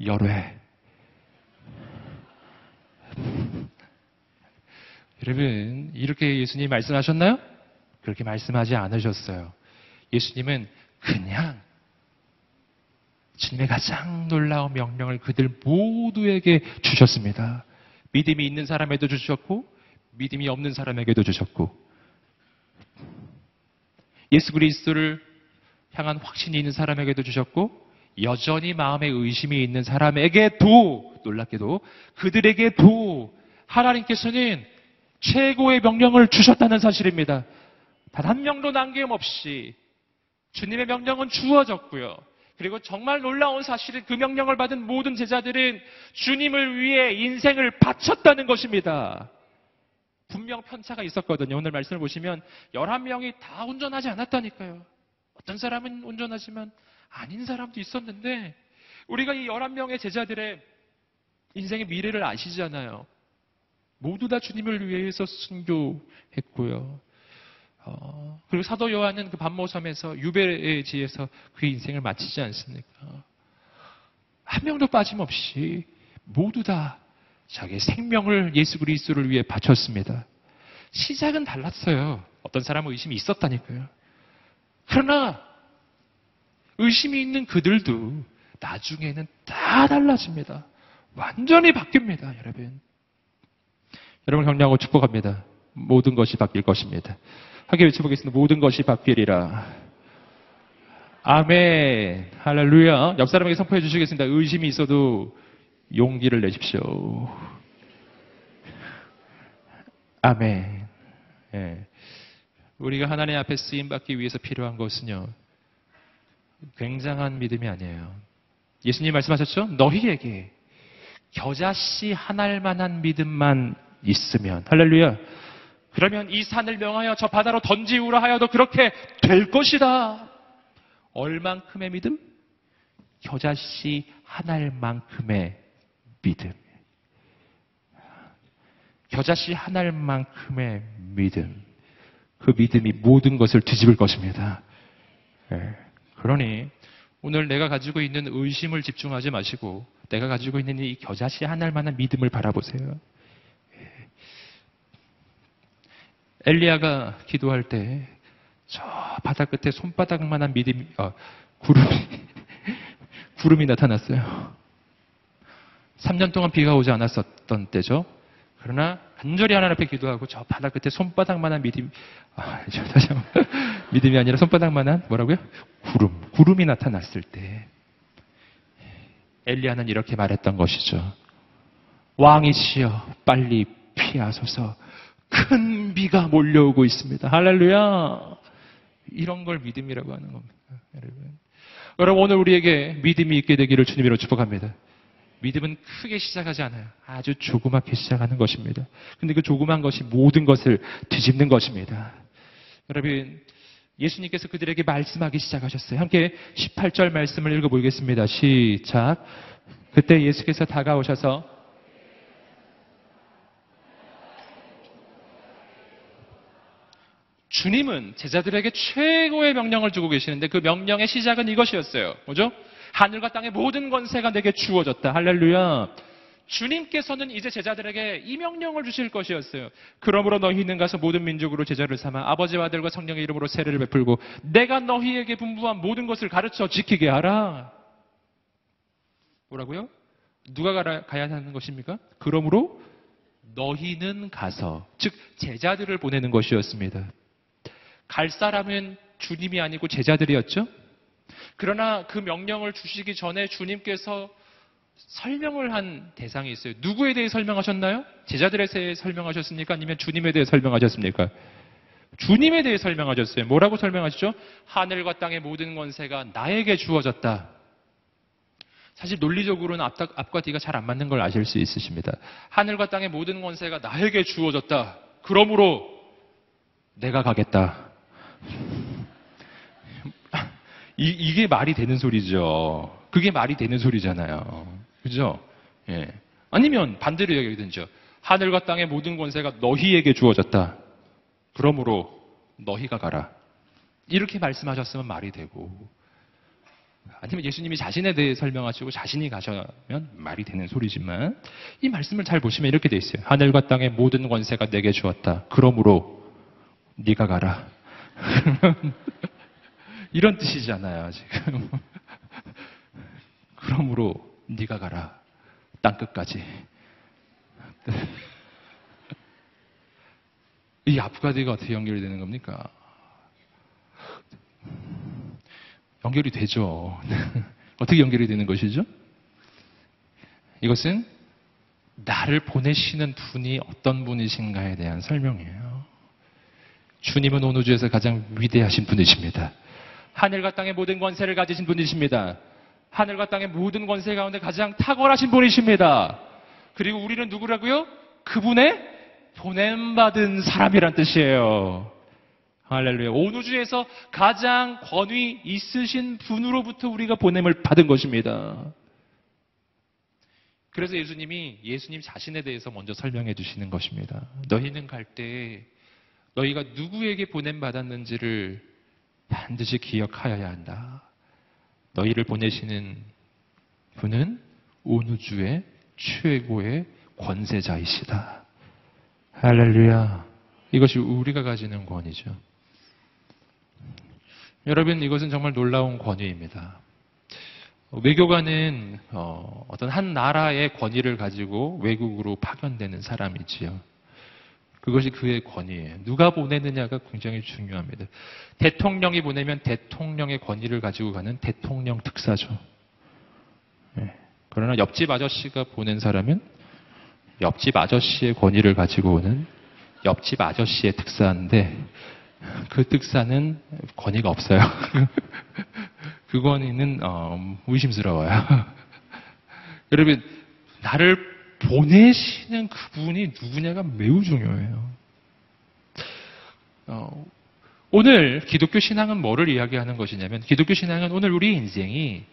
열회. 여러분, 이렇게 예수님 말씀하셨나요? 그렇게 말씀하지 않으셨어요. 예수님은 그냥 주님의 가장 놀라운 명령을 그들 모두에게 주셨습니다. 믿음이 있는 사람에도 주셨고, 믿음이 없는 사람에게도 주셨고, 예수 그리스도를 향한 확신이 있는 사람에게도 주셨고, 여전히 마음에 의심이 있는 사람에게도, 놀랍게도, 그들에게도 하나님께서는 최고의 명령을 주셨다는 사실입니다. 단 한 명도 남김없이 주님의 명령은 주어졌고요. 그리고 정말 놀라운 사실은 그 명령을 받은 모든 제자들은 주님을 위해 인생을 바쳤다는 것입니다. 분명 편차가 있었거든요. 오늘 말씀을 보시면 11명이 다 운전하지 않았다니까요. 어떤 사람은 운전하지만 아닌 사람도 있었는데 우리가 이 11명의 제자들의 인생의 미래를 아시잖아요. 모두 다 주님을 위해서 순교했고요. 어, 그리고 사도 요한은 그 반모섬에서 유배의 지에서 그의 인생을 마치지 않습니까? 한 명도 빠짐없이 모두 다 자기의 생명을 예수 그리스도를 위해 바쳤습니다. 시작은 달랐어요. 어떤 사람은 의심이 있었다니까요. 그러나 의심이 있는 그들도 나중에는 다 달라집니다. 완전히 바뀝니다, 여러분. 여러분 격려하고 축복합니다. 모든 것이 바뀔 것입니다. 하게 외쳐보겠습니다. 모든 것이 바뀌리라. 아멘. 할렐루야. 옆 사람에게 선포해 주시겠습니다. 의심이 있어도 용기를 내십시오. 아멘. 예. 우리가 하나님 앞에 쓰임 받기 위해서 필요한 것은요. 굉장한 믿음이 아니에요. 예수님 말씀하셨죠? 너희에게 겨자씨 하나일 만한 믿음만 있으면 할렐루야. 그러면 이 산을 명하여 저 바다로 던지우라 하여도 그렇게 될 것이다. 얼만큼의 믿음? 겨자씨 하나만큼의 믿음. 겨자씨 하나만큼의 믿음. 그 믿음이 모든 것을 뒤집을 것입니다. 예. 그러니 오늘 내가 가지고 있는 의심을 집중하지 마시고 내가 가지고 있는 이 겨자씨 하나만한 믿음을 바라보세요. 엘리야가 기도할 때 저 바다 끝에 손바닥만한 믿음, 어, 구름이, 구름이 나타났어요. 3년 동안 비가 오지 않았었던 때죠. 그러나 간절히 하나님 앞에 기도하고 저 바다 끝에 손바닥만한 믿음, 아, 저 다시 한번 믿음이 아니라 손바닥만한 뭐라고요? 구름, 구름이 나타났을 때 엘리야는 이렇게 말했던 것이죠. 왕이시여 빨리 피하소서 큰 비가 몰려오고 있습니다. 할렐루야. 이런 걸 믿음이라고 하는 겁니다. 여러분. 여러분, 오늘 우리에게 믿음이 있게 되기를 주님으로 축복합니다. 믿음은 크게 시작하지 않아요. 아주 조그맣게 시작하는 것입니다. 근데 그 조그만 것이 모든 것을 뒤집는 것입니다. 여러분, 예수님께서 그들에게 말씀하기 시작하셨어요. 함께 18절 말씀을 읽어보겠습니다. 시작. 그때 예수께서 다가오셔서 주님은 제자들에게 최고의 명령을 주고 계시는데 그 명령의 시작은 이것이었어요. 뭐죠? 하늘과 땅의 모든 권세가 내게 주어졌다. 할렐루야. 주님께서는 이제 제자들에게 이 명령을 주실 것이었어요. 그러므로 너희는 가서 모든 민족으로 제자를 삼아 아버지와 아들과 성령의 이름으로 세례를 베풀고 내가 너희에게 분부한 모든 것을 가르쳐 지키게 하라. 뭐라고요? 누가 가야 하는 것입니까? 그러므로 너희는 가서 즉 제자들을 보내는 것이었습니다. 갈 사람은 주님이 아니고 제자들이었죠. 그러나 그 명령을 주시기 전에 주님께서 설명을 한 대상이 있어요. 누구에 대해 설명하셨나요? 제자들에 대해 설명하셨습니까? 아니면 주님에 대해 설명하셨습니까? 주님에 대해 설명하셨어요. 뭐라고 설명하시죠? 하늘과 땅의 모든 권세가 나에게 주어졌다. 사실 논리적으로는 앞, 과 뒤가 잘 안 맞는 걸 아실 수 있으십니다. 하늘과 땅의 모든 권세가 나에게 주어졌다. 그러므로 내가 가겠다. 이, 이게 말이 되는 소리죠. 그게 말이 되는 소리잖아요. 그죠? 예. 아니면 반대로 얘기하든죠. 하늘과 땅의 모든 권세가 너희에게 주어졌다. 그러므로 너희가 가라. 이렇게 말씀하셨으면 말이 되고. 아니면 예수님이 자신에 대해 설명하시고 자신이 가셔면 말이 되는 소리지만 이 말씀을 잘 보시면 이렇게 돼 있어요. 하늘과 땅의 모든 권세가 내게 주었다. 그러므로 네가 가라. 이런 뜻이잖아요, 지금. 그러므로 네가 가라. 땅 끝까지. 이 아프가디가 어떻게 연결이 되는 겁니까? 연결이 되죠. 어떻게 연결이 되는 것이죠? 이것은 나를 보내시는 분이 어떤 분이신가에 대한 설명이에요. 주님은 온 우주에서 가장 위대하신 분이십니다. 하늘과 땅의 모든 권세를 가지신 분이십니다. 하늘과 땅의 모든 권세 가운데 가장 탁월하신 분이십니다. 그리고 우리는 누구라고요? 그분의 보냄받은 사람이란 뜻이에요. 할렐루야. 온 우주에서 가장 권위 있으신 분으로부터 우리가 보냄을 받은 것입니다. 그래서 예수님이 예수님 자신에 대해서 먼저 설명해 주시는 것입니다. 너희는 갈 때 너희가 누구에게 보냄 받았는지를 반드시 기억하여야 한다. 너희를 보내시는 분은 온 우주의 최고의 권세자이시다. 할렐루야. 이것이 우리가 가지는 권위죠. 여러분, 이것은 정말 놀라운 권위입니다. 외교관은 어, 떤 한 나라의 권위를 가지고 외국으로 파견되는 사람이지요. 그것이 그의 권위예요. 누가 보내느냐가 굉장히 중요합니다. 대통령이 보내면 대통령의 권위를 가지고 가는 대통령 특사죠. 네. 그러나 옆집 아저씨가 보낸 사람은 옆집 아저씨의 권위를 가지고 오는 옆집 아저씨의 특사인데 그 특사는 권위가 없어요. 그 권위는 어, 의심스러워요. 여러분 나를 보내시는 그분이 누구냐가 매우 중요해요. 어, 오늘 기독교 신앙은 뭐를 이야기하는 것이냐면 기독교 신앙은 오늘 우리 인생이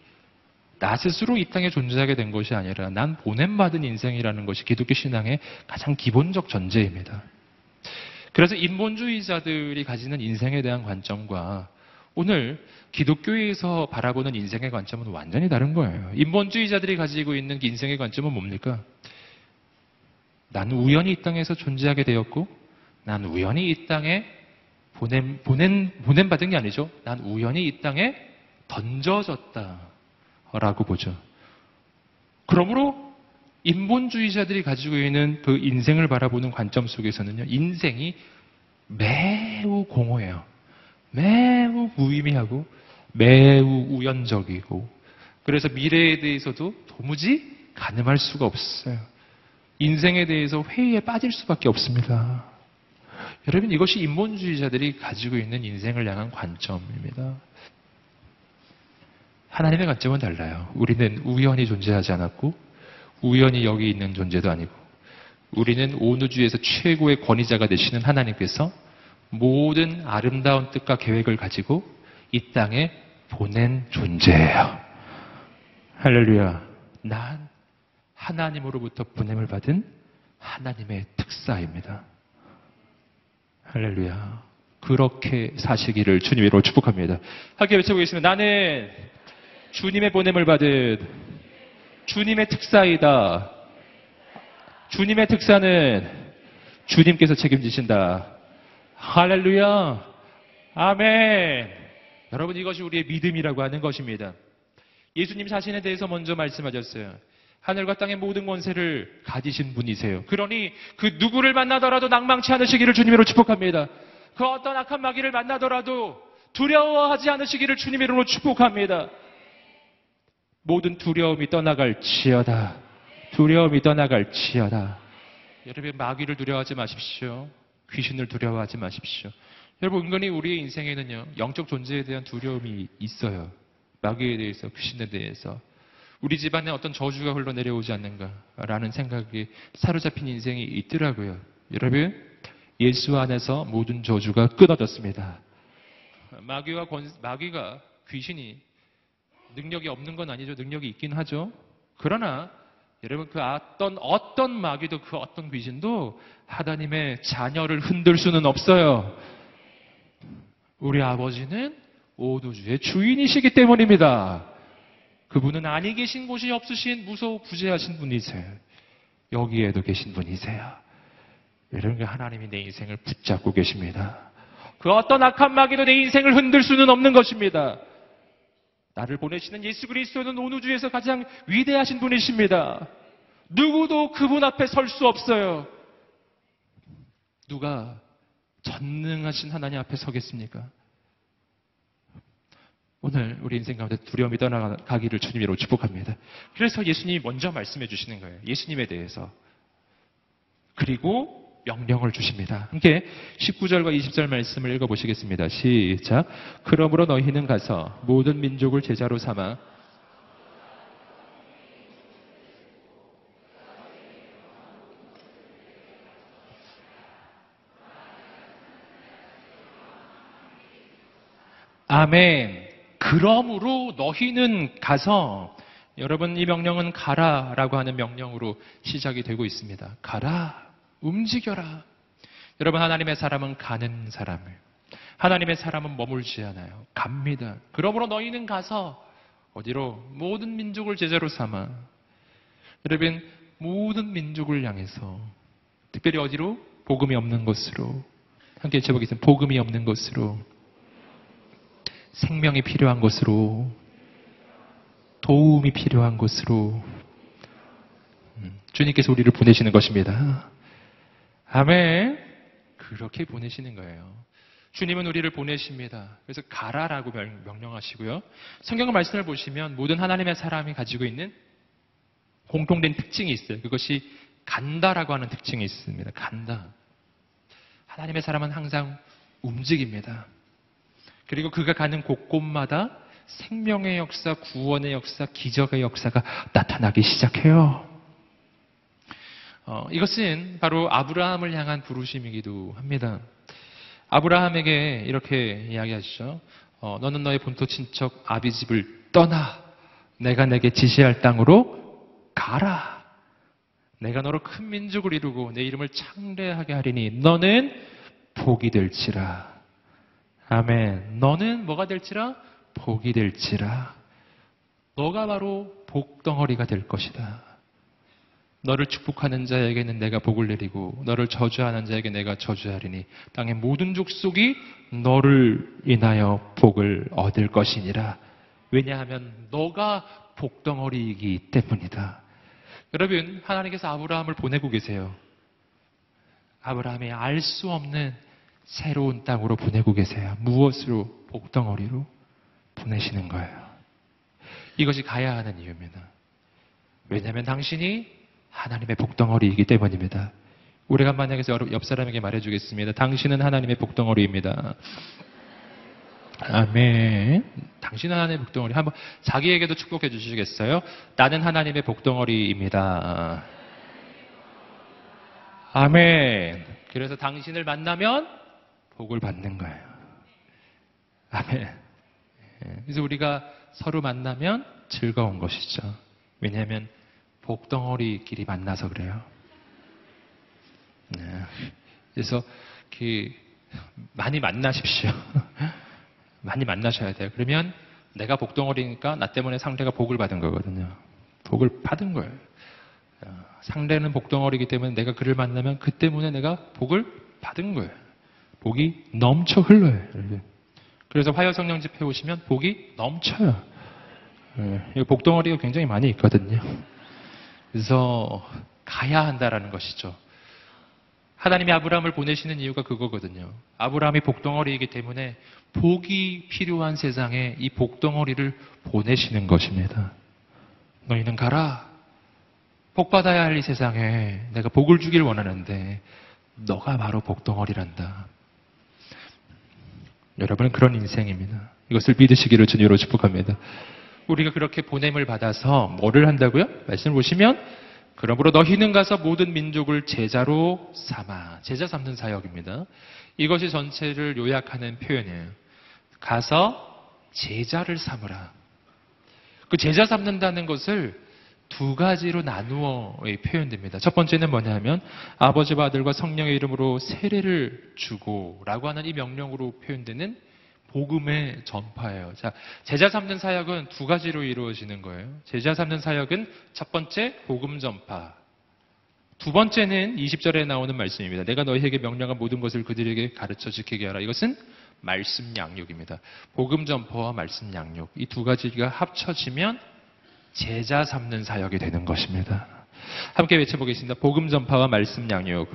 나 스스로 이 땅에 존재하게 된 것이 아니라 난 보냄받은 인생이라는 것이 기독교 신앙의 가장 기본적 전제입니다. 그래서 인본주의자들이 가지는 인생에 대한 관점과 오늘 기독교에서 바라보는 인생의 관점은 완전히 다른 거예요. 인본주의자들이 가지고 있는 인생의 관점은 뭡니까? 난 우연히 이 땅에서 존재하게 되었고, 난 우연히 이 땅에 보냄, 보낸, 보냄 받은 게 아니죠. 난 우연히 이 땅에 던져졌다 라고 보죠. 그러므로 인본주의자들이 가지고 있는 그 인생을 바라보는 관점 속에서는요, 인생이 매우 공허해요. 매우 무의미하고 매우 우연적이고 그래서 미래에 대해서도 도무지 가늠할 수가 없어요. 인생에 대해서 회의에 빠질 수밖에 없습니다. 여러분 이것이 인본주의자들이 가지고 있는 인생을 향한 관점입니다. 하나님의 관점은 달라요. 우리는 우연히 존재하지 않았고 우연히 여기 있는 존재도 아니고 우리는 온 우주에서 최고의 권위자가 되시는 하나님께서 모든 아름다운 뜻과 계획을 가지고 이 땅에 보낸 존재예요. 할렐루야. 난 하나님으로부터 보냄을 받은 하나님의 특사입니다. 할렐루야. 그렇게 사시기를 주님으로 축복합니다. 함께 외쳐보겠습니다. 나는 주님의 보냄을 받은 주님의 특사이다. 주님의 특사는 주님께서 책임지신다. 할렐루야. 아멘. 여러분 이것이 우리의 믿음이라고 하는 것입니다. 예수님 자신에 대해서 먼저 말씀하셨어요. 하늘과 땅의 모든 권세를 가지신 분이세요. 그러니 그 누구를 만나더라도 낭망치 않으시기를 주님으로 축복합니다. 그 어떤 악한 마귀를 만나더라도 두려워하지 않으시기를 주님 이름으로 축복합니다. 모든 두려움이 떠나갈 지어다. 두려움이 떠나갈 지어다. 여러분 마귀를 두려워하지 마십시오. 귀신을 두려워하지 마십시오. 여러분 은근히 우리의 인생에는요 영적 존재에 대한 두려움이 있어요. 마귀에 대해서 귀신에 대해서 우리 집안에 어떤 저주가 흘러 내려오지 않는가라는 생각이 사로잡힌 인생이 있더라고요. 여러분 예수 안에서 모든 저주가 끊어졌습니다. 마귀와 권, 마귀가 귀신이 능력이 없는 건 아니죠. 능력이 있긴 하죠. 그러나 여러분 그 어떤 어떤 마귀도 그 어떤 귀신도 하나님의 자녀를 흔들 수는 없어요. 우리 아버지는 오두주의 주인이시기 때문입니다. 그분은 아니 계신 곳이 없으신 무서워 부재하신 분이세요. 여기에도 계신 분이세요. 이런 게 하나님이 내 인생을 붙잡고 계십니다. 그 어떤 악한 마귀도 내 인생을 흔들 수는 없는 것입니다. 나를 보내시는 예수 그리스도는 온 우주에서 가장 위대하신 분이십니다. 누구도 그분 앞에 설 수 없어요. 누가 전능하신 하나님 앞에 서겠습니까? 오늘 우리 인생 가운데 두려움이 떠나가기를 주님으로 축복합니다. 그래서 예수님이 먼저 말씀해 주시는 거예요. 예수님에 대해서. 그리고 명령을 주십니다. 함께 19절과 20절 말씀을 읽어보시겠습니다. 시작. 그러므로 너희는 가서 모든 민족을 제자로 삼아 아멘. 그러므로 너희는 가서 여러분 이 명령은 가라라고 하는 명령으로 시작이 되고 있습니다. 가라. 움직여라. 여러분 하나님의 사람은 가는 사람을 하나님의 사람은 머물지 않아요. 갑니다. 그러므로 너희는 가서 어디로 모든 민족을 제자로 삼아 여러분 모든 민족을 향해서 특별히 어디로 복음이 없는 곳으로 함께 제목이있습니다 복음이 없는 곳으로 생명이 필요한 곳으로 도움이 필요한 곳으로 음, 주님께서 우리를 보내시는 것입니다. 아멘. 그렇게 보내시는 거예요. 주님은 우리를 보내십니다. 그래서 가라라고 명령하시고요. 성경 말씀을 보시면 모든 하나님의 사람이 가지고 있는 공통된 특징이 있어요. 그것이 간다라고 하는 특징이 있습니다. 간다. 하나님의 사람은 항상 움직입니다. 그리고 그가 가는 곳곳마다 생명의 역사, 구원의 역사, 기적의 역사가 나타나기 시작해요. 어, 이것은 바로 아브라함을 향한 부르심이기도 합니다. 아브라함에게 이렇게 이야기하시죠. 어, 너는 너의 본토 친척 아비집을 떠나 내가 내게 지시할 땅으로 가라. 내가 너로 큰 민족을 이루고 내 이름을 창대하게 하리니 너는 복이 될지라. 아멘. 너는 뭐가 될지라? 복이 될지라. 너가 바로 복덩어리가 될 것이다. 너를 축복하는 자에게는 내가 복을 내리고 너를 저주하는 자에게 내가 저주하리니 땅의 모든 족속이 너를 인하여 복을 얻을 것이니라. 왜냐하면 너가 복덩어리이기 때문이다. 여러분 하나님께서 아브라함을 보내고 계세요. 아브라함이 알 수 없는 새로운 땅으로 보내고 계세요. 무엇으로? 복덩어리로 보내시는 거예요. 이것이 가야 하는 이유입니다. 왜냐하면 당신이 하나님의 복덩어리이기 때문입니다. 우리가 만약에 옆 사람에게 말해주겠습니다. 당신은 하나님의 복덩어리입니다. 아멘. 당신은 하나님의 복덩어리. 한번 자기에게도 축복해 주시겠어요? 나는 하나님의 복덩어리입니다. 아멘. 그래서 당신을 만나면 복을 받는 거예요. 아멘. 예, 그래서 우리가 서로 만나면 즐거운 것이죠. 왜냐하면 복덩어리끼리 만나서 그래요. 네. 그래서 그 많이 만나십시오. 많이 만나셔야 돼요. 그러면 내가 복덩어리니까 나 때문에 상대가 복을 받은 거거든요. 복을 받은 거예요. 어, 상대는 복덩어리이기 때문에 내가 그를 만나면 그 때문에 내가 복을 받은 거예요. 복이 넘쳐 흘러요. 그래서 화요 성령 집회 오시면 복이 넘쳐요. 예, 복덩어리가 굉장히 많이 있거든요. 그래서 가야 한다라는 것이죠. 하나님이 아브라함을 보내시는 이유가 그거거든요. 아브라함이 복덩어리이기 때문에 복이 필요한 세상에 이 복덩어리를 보내시는 것입니다. 너희는 가라. 복 받아야 할 이 세상에 내가 복을 주길 원하는데 너가 바로 복덩어리란다. 여러분은 그런 인생입니다. 이것을 믿으시기를 주님으로 축복합니다. 우리가 그렇게 보냄을 받아서 뭐를 한다고요? 말씀을 보시면 그러므로 너희는 가서 모든 민족을 제자로 삼아 제자 삼는 사역입니다. 이것이 전체를 요약하는 표현이에요. 가서 제자를 삼으라. 그 제자 삼는다는 것을 두 가지로 나누어 표현됩니다. 첫 번째는 뭐냐면 아버지와 아들과 성령의 이름으로 세례를 주고라고 하는 이 명령으로 표현되는 복음의 전파예요. 자, 제자 삼는 사역은 두 가지로 이루어지는 거예요. 제자 삼는 사역은 첫 번째 복음 전파. 두 번째는 20절에 나오는 말씀입니다. 내가 너희에게 명령한 모든 것을 그들에게 가르쳐 지키게 하라. 이것은 말씀 양육입니다. 복음 전파와 말씀 양육. 이 두 가지가 합쳐지면 제자 삼는 사역이 되는 것입니다. 함께 외쳐보겠습니다. 복음 전파와 말씀 양육.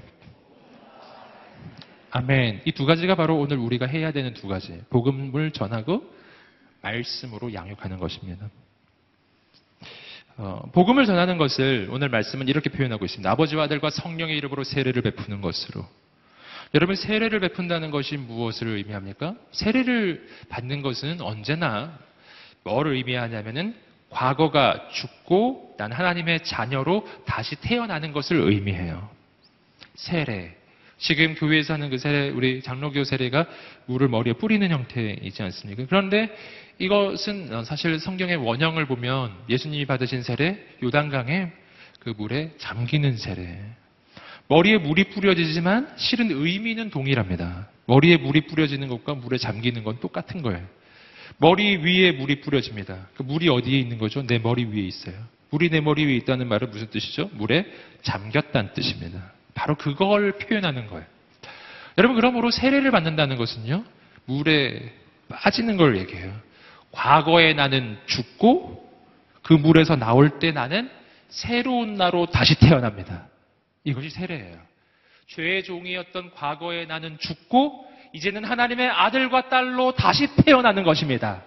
아멘. 이 두 가지가 바로 오늘 우리가 해야 되는 두 가지. 복음을 전하고 말씀으로 양육하는 것입니다. 어, 복음을 전하는 것을 오늘 말씀은 이렇게 표현하고 있습니다. 아버지와 아들과 성령의 이름으로 세례를 베푸는 것으로. 여러분 세례를 베푼다는 것이 무엇을 의미합니까? 세례를 받는 것은 언제나 뭘 의미하냐면은 과거가 죽고 난 하나님의 자녀로 다시 태어나는 것을 의미해요. 세례. 지금 교회에서 하는 그 세례, 우리 장로교 세례가 물을 머리에 뿌리는 형태이지 않습니까? 그런데 이것은 사실 성경의 원형을 보면 예수님이 받으신 세례, 요단강에 그 물에 잠기는 세례. 머리에 물이 뿌려지지만 실은 의미는 동일합니다. 머리에 물이 뿌려지는 것과 물에 잠기는 건 똑같은 거예요. 머리 위에 물이 뿌려집니다. 그 물이 어디에 있는 거죠? 내 머리 위에 있어요. 물이 내 머리 위에 있다는 말은 무슨 뜻이죠? 물에 잠겼다는 뜻입니다. 바로 그걸 표현하는 거예요. 여러분, 그러므로 세례를 받는다는 것은요, 물에 빠지는 걸 얘기해요. 과거에 나는 죽고 그 물에서 나올 때 나는 새로운 나로 다시 태어납니다. 이것이 세례예요. 죄의 종이었던 과거에 나는 죽고 이제는 하나님의 아들과 딸로 다시 태어나는 것입니다.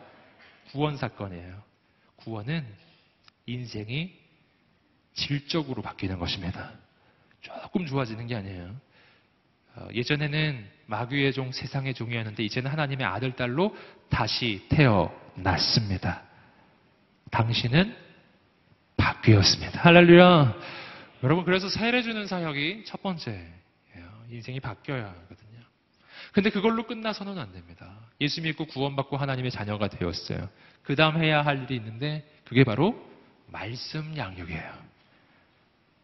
구원 사건이에요. 구원은 인생이 질적으로 바뀌는 것입니다. 조금 좋아지는 게 아니에요. 어, 예전에는 마귀의 종, 세상의 종이었는데 이제는 하나님의 아들, 딸로 다시 태어났습니다. 당신은 바뀌었습니다. 할렐루야. 여러분, 그래서 세례 주는 사역이 첫 번째예요. 인생이 바뀌어야 하거든요. 근데 그걸로 끝나서는 안 됩니다. 예수 믿고 구원받고 하나님의 자녀가 되었어요. 그 다음 해야 할 일이 있는데 그게 바로 말씀 양육이에요.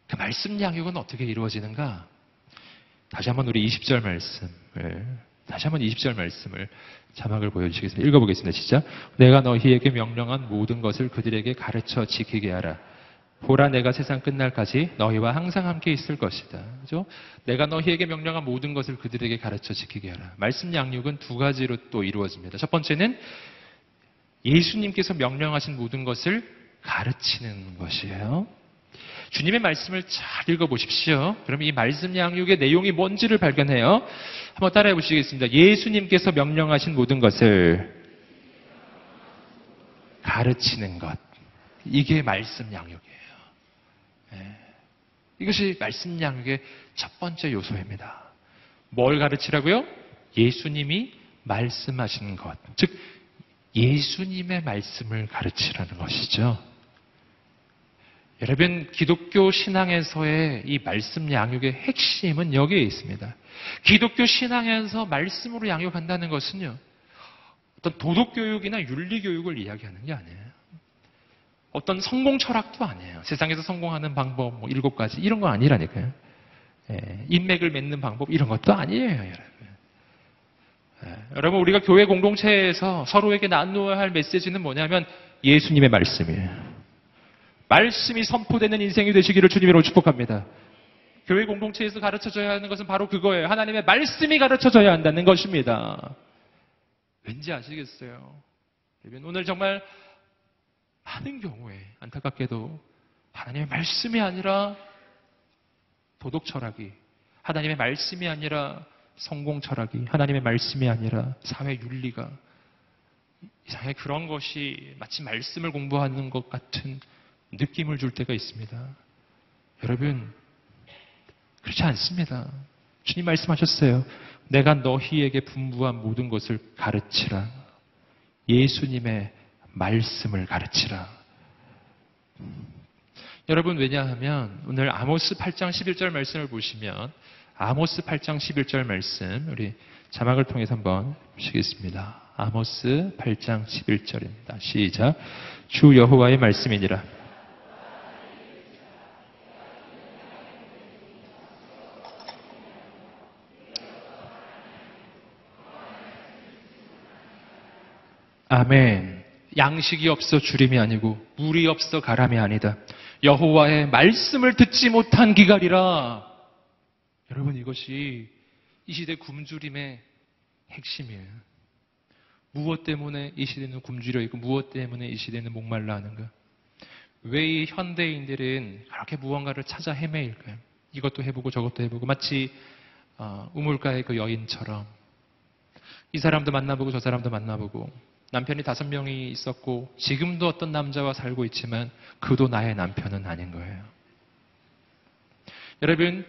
그 말씀 양육은 어떻게 이루어지는가? 다시 한번 우리 20절 말씀을 다시 한번 20절 말씀을 자막을 보여주시겠습니다. 읽어보겠습니다. 시작. 내가 너희에게 명령한 모든 것을 그들에게 가르쳐 지키게 하라. 보라 내가 세상 끝날까지 너희와 항상 함께 있을 것이다. 그죠? 내가 너희에게 명령한 모든 것을 그들에게 가르쳐 지키게 하라. 말씀 양육은 두 가지로 또 이루어집니다. 첫 번째는 예수님께서 명령하신 모든 것을 가르치는 것이에요. 주님의 말씀을 잘 읽어보십시오. 그럼 이 말씀 양육의 내용이 뭔지를 발견해요. 한번 따라해 보시겠습니다. 예수님께서 명령하신 모든 것을 가르치는 것. 이게 말씀 양육이에요. 네. 이것이 말씀 양육의 첫 번째 요소입니다. 뭘 가르치라고요? 예수님이 말씀하신 것. 즉, 예수님의 말씀을 가르치라는 것이죠. 여러분, 기독교 신앙에서의 이 말씀 양육의 핵심은 여기에 있습니다. 기독교 신앙에서 말씀으로 양육한다는 것은요, 어떤 도덕교육이나 윤리교육을 이야기하는 게 아니에요. 어떤 성공 철학도 아니에요. 세상에서 성공하는 방법 뭐 일곱 가지 이런 거 아니라니까요. 예, 인맥을 맺는 방법 이런 것도 아니에요, 여러분. 예, 여러분 우리가 교회 공동체에서 서로에게 나누어야 할 메시지는 뭐냐면 예수님의 말씀이에요. 말씀이 선포되는 인생이 되시기를 주님으로 축복합니다. 교회 공동체에서 가르쳐줘야 하는 것은 바로 그거예요. 하나님의 말씀이 가르쳐줘야 한다는 것입니다. 왠지 아시겠어요? 오늘 정말 많은 경우에 안타깝게도 하나님의 말씀이 아니라 도덕 철학이, 하나님의 말씀이 아니라 성공 철학이, 하나님의 말씀이 아니라 사회 윤리가 이상하게 그런 것이 마치 말씀을 공부하는 것 같은 느낌을 줄 때가 있습니다. 여러분, 그렇지 않습니다. 주님 말씀하셨어요. 내가 너희에게 분부한 모든 것을 가르치라. 예수님의 말씀을 가르치라. 여러분, 왜냐하면 오늘 아모스 8장 11절 말씀을 보시면 아모스 8장 11절 말씀 우리 자막을 통해서 한번 보시겠습니다. 아모스 8장 11절입니다. 시작. 주 여호와의 말씀이니라. 아멘. 양식이 없어 주림이 아니고 물이 없어 가람이 아니다. 여호와의 말씀을 듣지 못한 기갈이라. 여러분 이것이 이 시대 굶주림의 핵심이에요. 무엇 때문에 이 시대는 굶주려 있고 무엇 때문에 이 시대는 목말라 하는가? 왜 이 현대인들은 그렇게 무언가를 찾아 헤매일까요? 이것도 해보고 저것도 해보고 마치 어, 우물가의 그 여인처럼 이 사람도 만나보고 저 사람도 만나보고 남편이 다섯 명이 있었고 지금도 어떤 남자와 살고 있지만 그도 나의 남편은 아닌 거예요. 여러분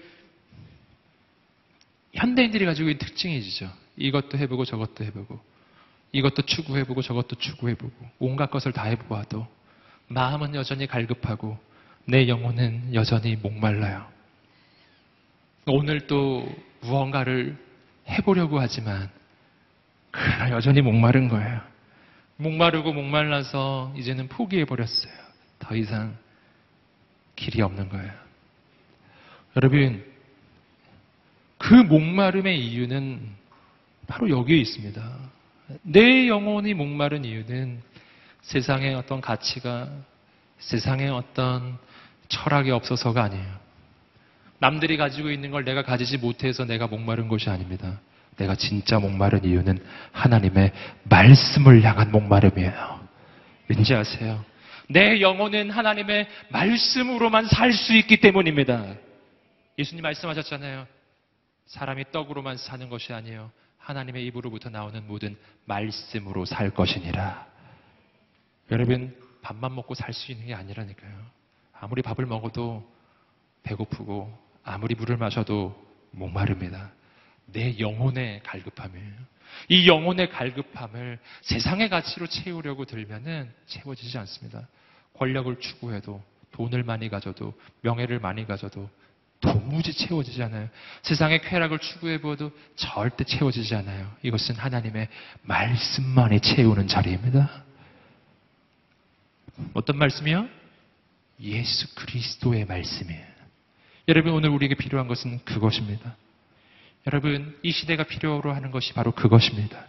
현대인들이 가지고 있는 특징이죠. 이것도 해보고 저것도 해보고 이것도 추구해보고 저것도 추구해보고 온갖 것을 다 해보아도 마음은 여전히 갈급하고 내 영혼은 여전히 목말라요. 오늘 또 무언가를 해보려고 하지만 그러나 여전히 목마른 거예요. 목마르고 목말라서 이제는 포기해버렸어요. 더 이상 길이 없는 거예요. 여러분, 그 목마름의 이유는 바로 여기에 있습니다. 내 영혼이 목마른 이유는 세상의 어떤 가치가, 세상의 어떤 철학이 없어서가 아니에요. 남들이 가지고 있는 걸 내가 가지지 못해서 내가 목마른 것이 아닙니다. 내가 진짜 목마른 이유는 하나님의 말씀을 향한 목마름이에요. 왠지 아세요? 내 영혼은 하나님의 말씀으로만 살 수 있기 때문입니다. 예수님 말씀하셨잖아요. 사람이 떡으로만 사는 것이 아니에요. 하나님의 입으로부터 나오는 모든 말씀으로 살 것이니라. 여러분, 밥만 먹고 살 수 있는 게 아니라니까요. 아무리 밥을 먹어도 배고프고, 아무리 물을 마셔도 목마릅니다. 내 영혼의 갈급함이에요. 이 영혼의 갈급함을 세상의 가치로 채우려고 들면은 채워지지 않습니다. 권력을 추구해도 돈을 많이 가져도 명예를 많이 가져도 도무지 채워지지 않아요. 세상의 쾌락을 추구해보아도 절대 채워지지 않아요. 이것은 하나님의 말씀만이 채우는 자리입니다. 어떤 말씀이요? 예수 그리스도의 말씀이에요. 여러분 오늘 우리에게 필요한 것은 그것입니다. 여러분, 이 시대가 필요로 하는 것이 바로 그것입니다.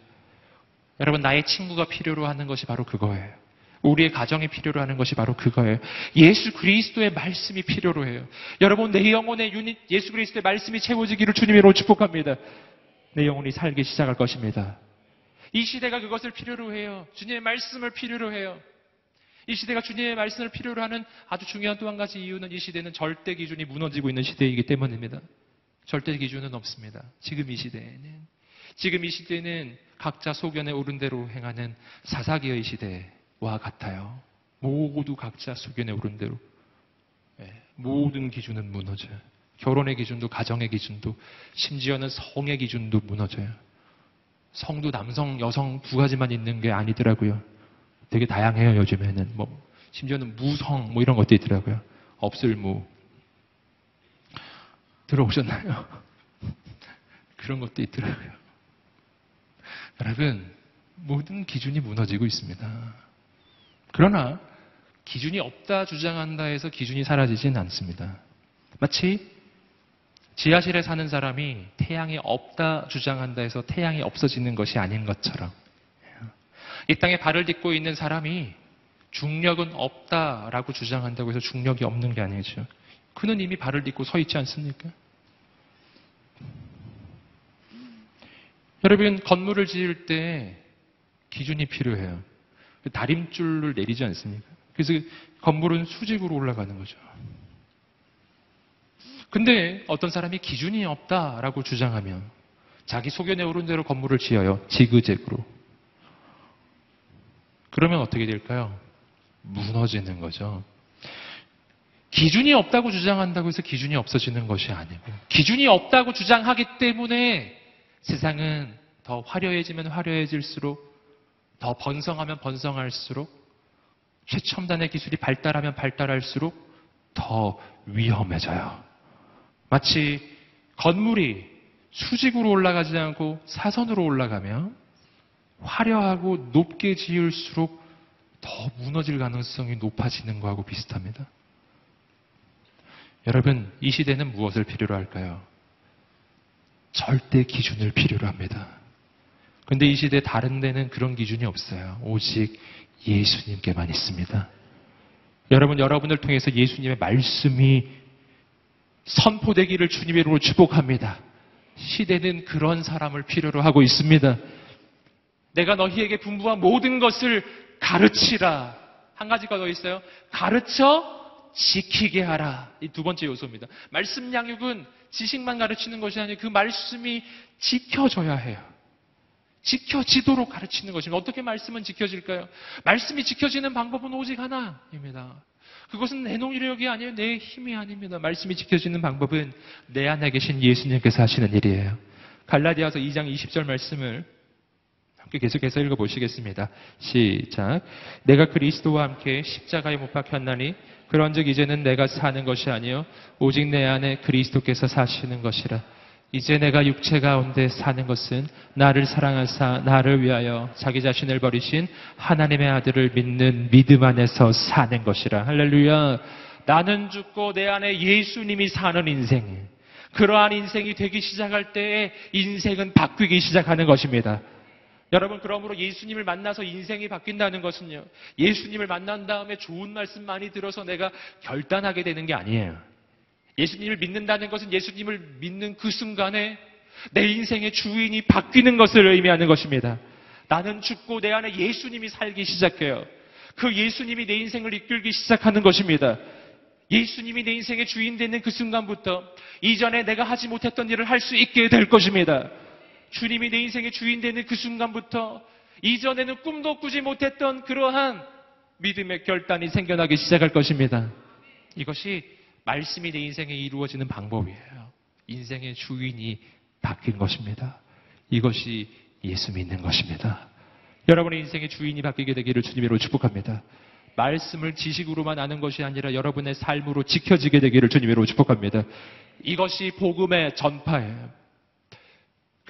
여러분, 나의 친구가 필요로 하는 것이 바로 그거예요. 우리의 가정이 필요로 하는 것이 바로 그거예요. 예수 그리스도의 말씀이 필요로 해요. 여러분, 내 영혼의 유닛, 예수 그리스도의 말씀이 채워지기를 주님으로 축복합니다. 내 영혼이 살기 시작할 것입니다. 이 시대가 그것을 필요로 해요. 주님의 말씀을 필요로 해요. 이 시대가 주님의 말씀을 필요로 하는 아주 중요한 또 한 가지 이유는 이 시대는 절대 기준이 무너지고 있는 시대이기 때문입니다. 절대 기준은 없습니다. 지금 이 시대에는. 지금 이 시대는 각자 소견에 오른 대로 행하는 사사기의 시대와 같아요. 모두 각자 소견에 오른 대로. 네, 모든 기준은 무너져요. 결혼의 기준도, 가정의 기준도, 심지어는 성의 기준도 무너져요. 성도 남성, 여성 두 가지만 있는 게 아니더라고요. 되게 다양해요, 요즘에는. 뭐, 심지어는 무성, 뭐 이런 것도 있더라고요. 없을 무. 들어오셨나요? 그런 것도 있더라고요. 여러분, 모든 기준이 무너지고 있습니다. 그러나 기준이 없다 주장한다 해서 기준이 사라지진 않습니다. 마치 지하실에 사는 사람이 태양이 없다 주장한다 해서 태양이 없어지는 것이 아닌 것처럼 이 땅에 발을 딛고 있는 사람이 중력은 없다라고 주장한다고 해서 중력이 없는 게 아니죠. 그는 이미 발을 딛고 서 있지 않습니까? 여러분, 건물을 지을 때 기준이 필요해요. 다림줄을 내리지 않습니까? 그래서 건물은 수직으로 올라가는 거죠. 근데 어떤 사람이 기준이 없다라고 주장하면 자기 소견에 오른 대로 건물을 지어요. 지그재그로. 그러면 어떻게 될까요? 무너지는 거죠. 기준이 없다고 주장한다고 해서 기준이 없어지는 것이 아니고 기준이 없다고 주장하기 때문에 세상은 더 화려해지면 화려해질수록 더 번성하면 번성할수록 최첨단의 기술이 발달하면 발달할수록 더 위험해져요. 마치 건물이 수직으로 올라가지 않고 사선으로 올라가면 화려하고 높게 지을수록 더 무너질 가능성이 높아지는 거하고 비슷합니다. 여러분, 이 시대는 무엇을 필요로 할까요? 절대 기준을 필요로 합니다. 근데 이 시대 다른 데는 그런 기준이 없어요. 오직 예수님께만 있습니다. 여러분, 여러분을 통해서 예수님의 말씀이 선포되기를 주님의 이름으로 축복합니다. 시대는 그런 사람을 필요로 하고 있습니다. 내가 너희에게 분부한 모든 것을 가르치라. 한 가지가 더 있어요. 가르쳐 지키게 하라. 이 두 번째 요소입니다. 말씀 양육은 지식만 가르치는 것이 아니고 그 말씀이 지켜져야 해요. 지켜지도록 가르치는 것입니다. 어떻게 말씀은 지켜질까요? 말씀이 지켜지는 방법은 오직 하나입니다. 그것은 내 노력이 아니에요. 내 힘이 아닙니다. 말씀이 지켜지는 방법은 내 안에 계신 예수님께서 하시는 일이에요. 갈라디아서 2장 20절 말씀을 함께 계속해서 읽어보시겠습니다. 시작. 내가 그리스도와 함께 십자가에 못 박혔나니 그런즉 이제는 내가 사는 것이 아니요 오직 내 안에 그리스도께서 사시는 것이라. 이제 내가 육체 가운데 사는 것은 나를 사랑하사 나를 위하여 자기 자신을 버리신 하나님의 아들을 믿는 믿음 안에서 사는 것이라. 할렐루야. 나는 죽고 내 안에 예수님이 사는 인생. 그러한 인생이 되기 시작할 때에 인생은 바뀌기 시작하는 것입니다. 여러분, 그러므로 예수님을 만나서 인생이 바뀐다는 것은요, 예수님을 만난 다음에 좋은 말씀 많이 들어서 내가 결단하게 되는 게 아니에요. 예수님을 믿는다는 것은 예수님을 믿는 그 순간에 내 인생의 주인이 바뀌는 것을 의미하는 것입니다. 나는 죽고 내 안에 예수님이 살기 시작해요. 그 예수님이 내 인생을 이끌기 시작하는 것입니다. 예수님이 내 인생의 주인 되는 그 순간부터 이전에 내가 하지 못했던 일을 할 수 있게 될 것입니다. 주님이 내 인생의 주인 되는 그 순간부터 이전에는 꿈도 꾸지 못했던 그러한 믿음의 결단이 생겨나기 시작할 것입니다. 이것이 말씀이 내 인생에 이루어지는 방법이에요. 인생의 주인이 바뀐 것입니다. 이것이 예수 믿는 것입니다. 여러분의 인생의 주인이 바뀌게 되기를 주님으로 축복합니다. 말씀을 지식으로만 아는 것이 아니라 여러분의 삶으로 지켜지게 되기를 주님으로 축복합니다. 이것이 복음의 전파예요.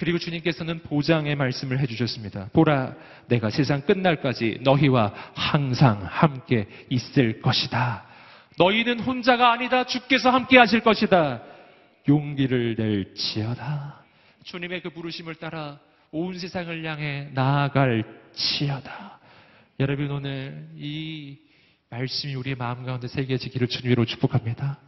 그리고 주님께서는 보장의 말씀을 해주셨습니다. 보라, 내가 세상 끝날까지 너희와 항상 함께 있을 것이다. 너희는 혼자가 아니다. 주께서 함께 하실 것이다. 용기를 낼지어다. 주님의 그 부르심을 따라 온 세상을 향해 나아갈지어다. 여러분 오늘 이 말씀이 우리의 마음 가운데 새겨지기를 주님으로 축복합니다.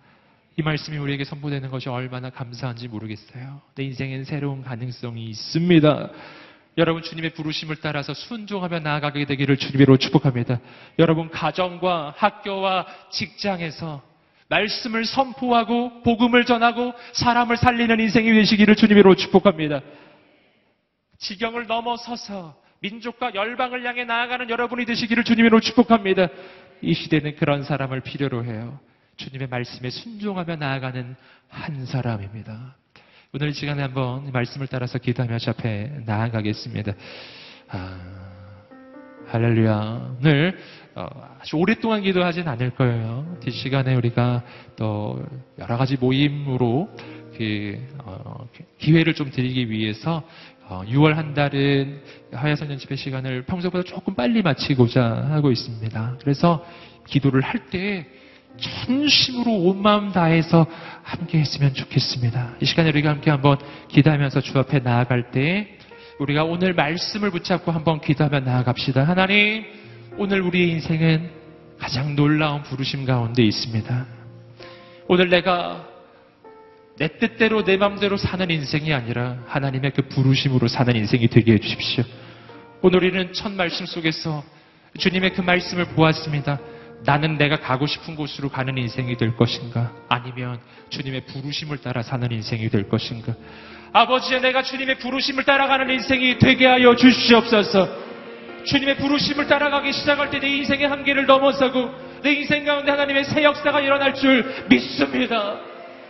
이 말씀이 우리에게 선포되는 것이 얼마나 감사한지 모르겠어요. 내 인생엔 새로운 가능성이 있습니다. 여러분 주님의 부르심을 따라서 순종하며 나아가게 되기를 주님으로 축복합니다. 여러분 가정과 학교와 직장에서 말씀을 선포하고 복음을 전하고 사람을 살리는 인생이 되시기를 주님으로 축복합니다. 지경을 넘어서서 민족과 열방을 향해 나아가는 여러분이 되시기를 주님으로 축복합니다. 이 시대는 그런 사람을 필요로 해요. 주님의 말씀에 순종하며 나아가는 한 사람입니다. 오늘 이 시간에 한번 말씀을 따라서 기도하며 주 앞에 나아가겠습니다. 아, 할렐루야. 오늘 어, 아주 오랫동안 기도하진 않을 거예요. 뒷 시간에 우리가 또 여러 가지 모임으로 그, 어, 기회를 좀 드리기 위해서 어, 6월 한 달은 하야선년 집회 시간을 평소보다 조금 빨리 마치고자 하고 있습니다. 그래서 기도를 할 때 전심으로 온 마음 다해서 함께 했으면 좋겠습니다. 이 시간에 우리가 함께 한번 기도하면서 주 앞에 나아갈 때 우리가 오늘 말씀을 붙잡고 한번 기도하며 나아갑시다. 하나님, 오늘 우리의 인생은 가장 놀라운 부르심 가운데 있습니다. 오늘 내가 내 뜻대로 내 마음대로 사는 인생이 아니라 하나님의 그 부르심으로 사는 인생이 되게 해주십시오. 오늘 우리는 첫 말씀 속에서 주님의 그 말씀을 보았습니다. 나는 내가 가고 싶은 곳으로 가는 인생이 될 것인가? 아니면 주님의 부르심을 따라 사는 인생이 될 것인가? 아버지의 내가 주님의 부르심을 따라가는 인생이 되게 하여 주시옵소서. 주님의 부르심을 따라가기 시작할 때 내 인생의 한계를 넘어서고 내 인생 가운데 하나님의 새 역사가 일어날 줄 믿습니다.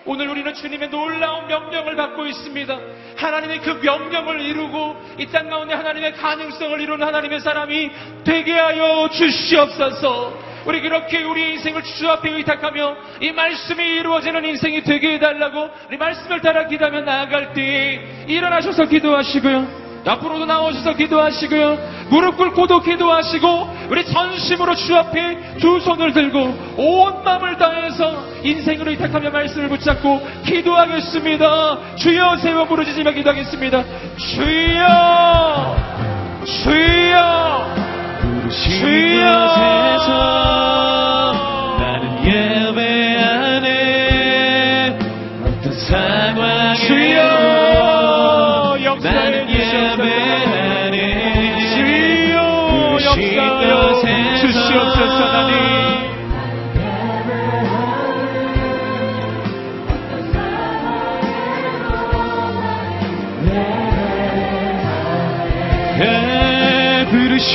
오늘 우리는 주님의 놀라운 명령을 받고 있습니다. 하나님의 그 명령을 이루고 이 땅 가운데 하나님의 가능성을 이루는 하나님의 사람이 되게 하여 주시옵소서. 우리 그렇게 우리 인생을 주 앞에 의탁하며 이 말씀이 이루어지는 인생이 되게 해달라고 우리 말씀을 따라 기도하며 나아갈 때 일어나셔서 기도하시고요. 앞으로도 나오셔서 기도하시고요. 무릎 꿇고도 기도하시고 우리 전심으로 주 앞에 두 손을 들고 온 마음을 다해서 인생을 의탁하며 말씀을 붙잡고 기도하겠습니다. 주여 세워 부르짖으며 기도하겠습니다. 주여 주여. 곳에서 나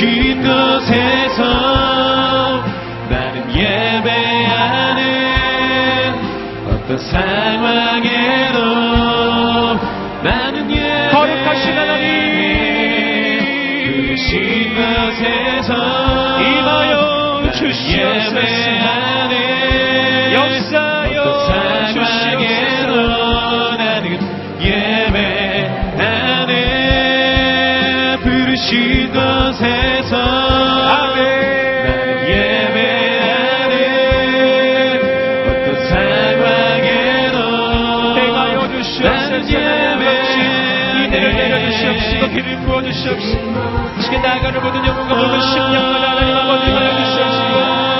예, 부르신 곳에서 나아가는 모든 영혼과 모든 심령과 하나님 아버지 하여주시옵시고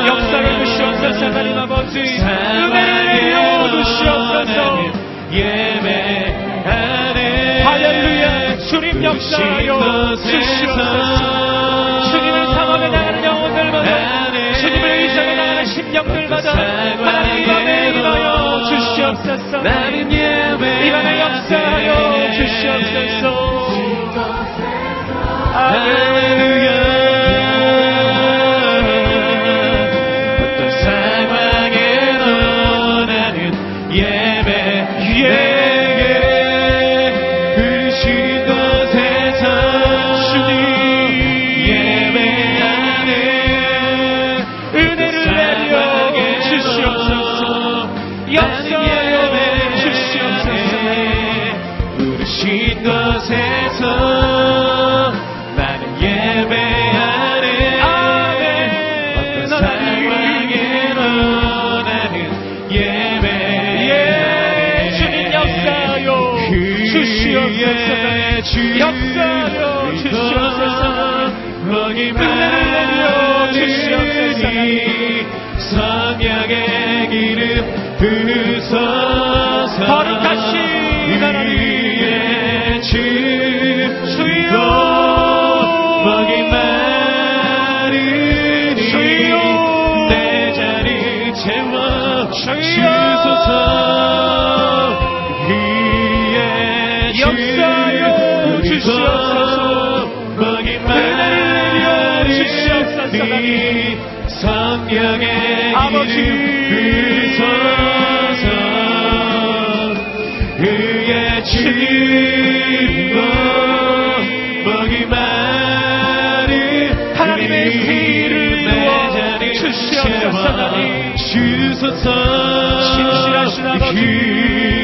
역사를 주시옵소서 하나님 아버지. 은혜를 내려 주시옵소서. 예배하네. 할렐루야. 주님 역사하여 주시옵소서. 주님을 사모하며 나가는 영혼들마다 주님을 의지하며 나가는 심령들마다 하나님 이 밤에 임하여 주시옵소서. 나는 예배 이 밤에 역사하여 주시옵소서 할 역사하여 주시옵소서. 은혜를 주시옵소서. 먹이 은혜를 내려 주시옵소서. 성령의 아버지. 부으소서 그의 주고 먹이 마르 하나님의 일을 이루어 주시옵소서, 하나님. 주소서 신실하신 아버지.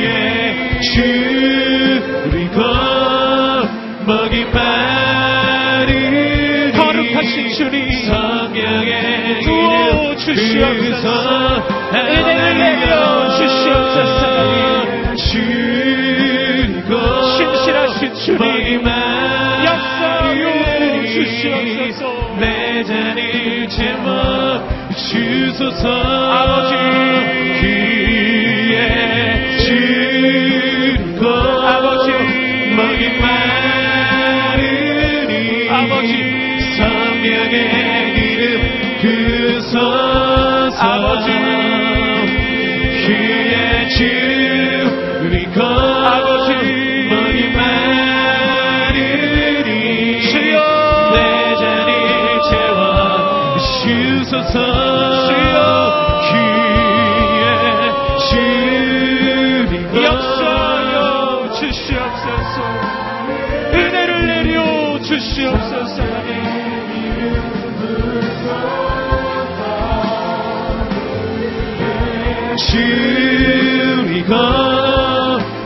주소서 아버지. 주리고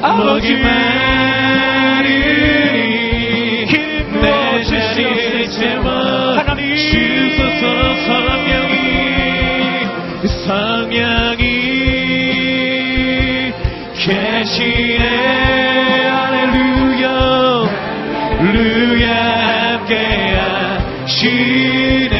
아버지. 먹이 마르니 길 부어 내. 채워 하나님. 주소서 성령이 성령이 계시네 할렐루야 할렐루야 함께하시네